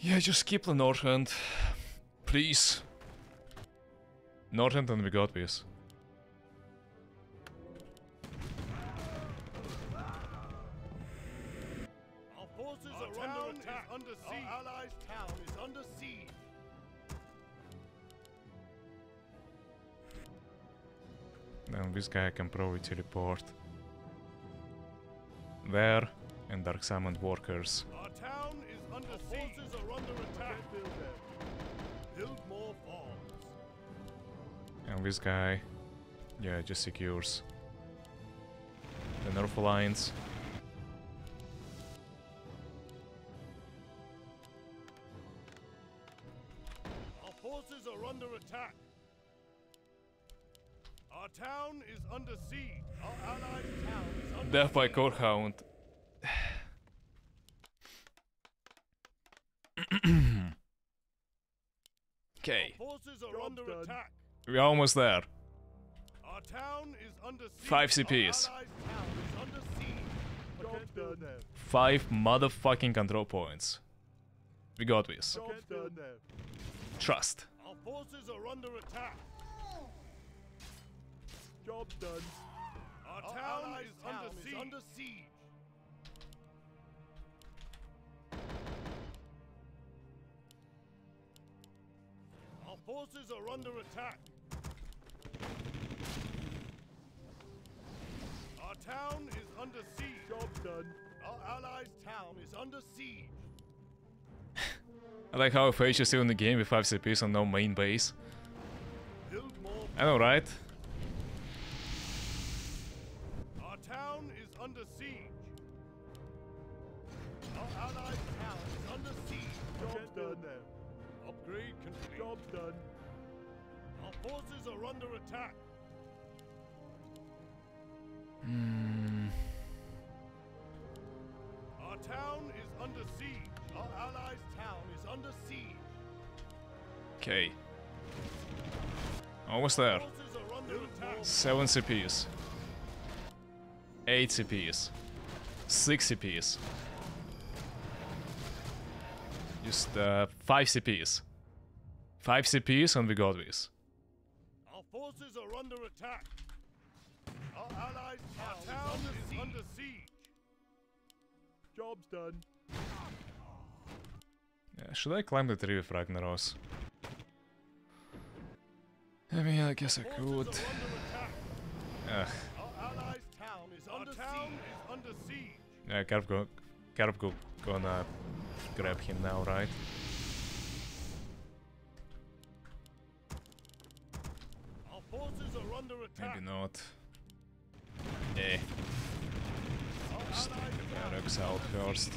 Yeah, just keep the Northrend. Please. Northrend and we got this. Then this guy can probably teleport. There, and Dark Summoned Workers. Our town is under. Forces are under attack. Build. More farms. And this guy, yeah, just secures the North Alliance. Town is under siege. Our allied town is under Death by siege. Corehound. [clears throat] okay, Forces are under attack. we're almost there. Our town is under siege. Five CPs. allied town is under siege. I can't build there. Five motherfucking control points. We got this. I can't build there. Trust. Our forces are under attack. Job's done. Our, town, is, under siege. under siege. Our forces are under attack. Our town is under siege. Job's done. Our allies' town is under siege. [laughs] I like how Phage is still in the game with 5 CPs and no main base. I know, right? Our allies' town is under siege. I Job's done. there. Upgrade complete. Job's done. Our forces are under attack. Hmm. Our town is under siege. Our allies' town is under siege. Okay. Almost there. Forces are under attack. 7 CPs. 8 CPs. 6 CPs. Just uh, 5 CPs. 5 CPs and we got this. Our forces are under attack. Our allies' town, town is, under, siege. Job's done. Yeah, should I climb the tree with Ragnaros? I mean, I guess I could. are under attack. Ugh. Our allies' town is under town siege. is under siege. Yeah, Karp go, Karp go, gonna grab him now, right? Our forces are under attack. Maybe not. Eh, Our just take the barracks out first.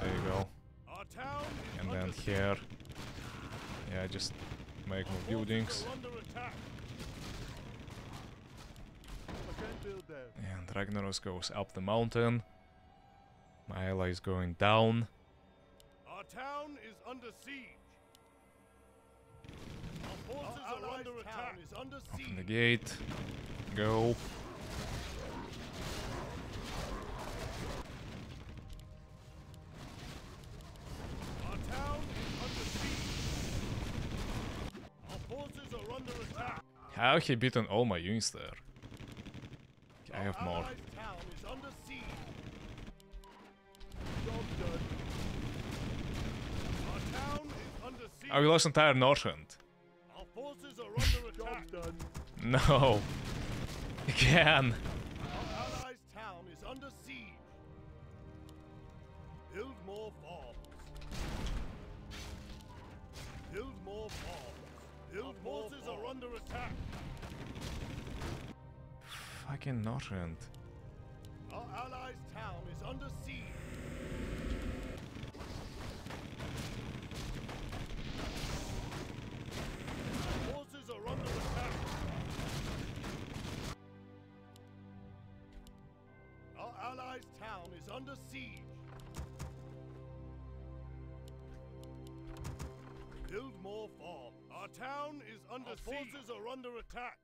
There you go. Our town And then here. Yeah, just make more buildings. are under attack. I can't build there. And Ragnaros goes up the mountain. My ally is going down. Our town is under siege. Our forces are under attack. Is under Open the gate. Go. Our town is under siege. Our forces are under attack. How he beaten all my units there? Okay, I have more. Oh, we lost entire Northrend. Our forces are under [laughs] attack. Done. No. Again. Our allies' town is under siege. Build more farms. Build more farms. Build Our forces are under attack. Fucking Northrend. Our allies' town is under siege. Is under siege. Build more farms. Our town is under siege. Our forces are under attack.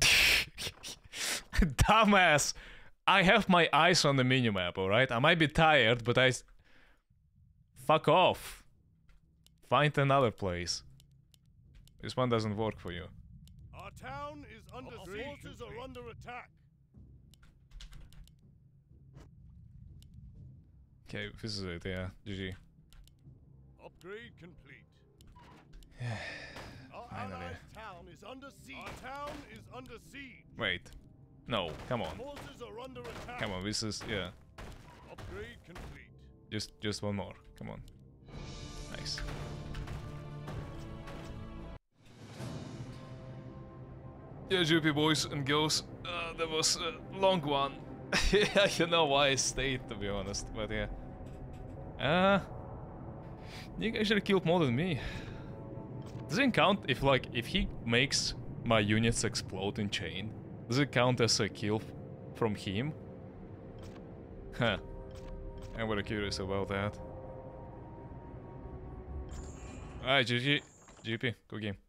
[laughs] Dumbass! I have my eyes on the minimap, alright? I might be tired, but I... Fuck off! Find another place. This one doesn't work for you. Our town is under siege. Our forces are under attack. Okay, this is it, yeah. GG. Upgrade complete. [sighs] Our Finally. town is under siege. Our town is under siege. Wait. No, come on. Forces are under attack. Come on, this is yeah. Upgrade complete. Just just one more. Come on. Nice. Yeah, GP boys and girls, uh, that was a long one. [laughs] I don't know why I stayed, to be honest, but yeah. Uh, Nick actually killed more than me. Does it count if, like, if he makes my units explode in chain? Does it count as a kill from him? Huh. I'm very curious about that. Alright, GG. GP, good game.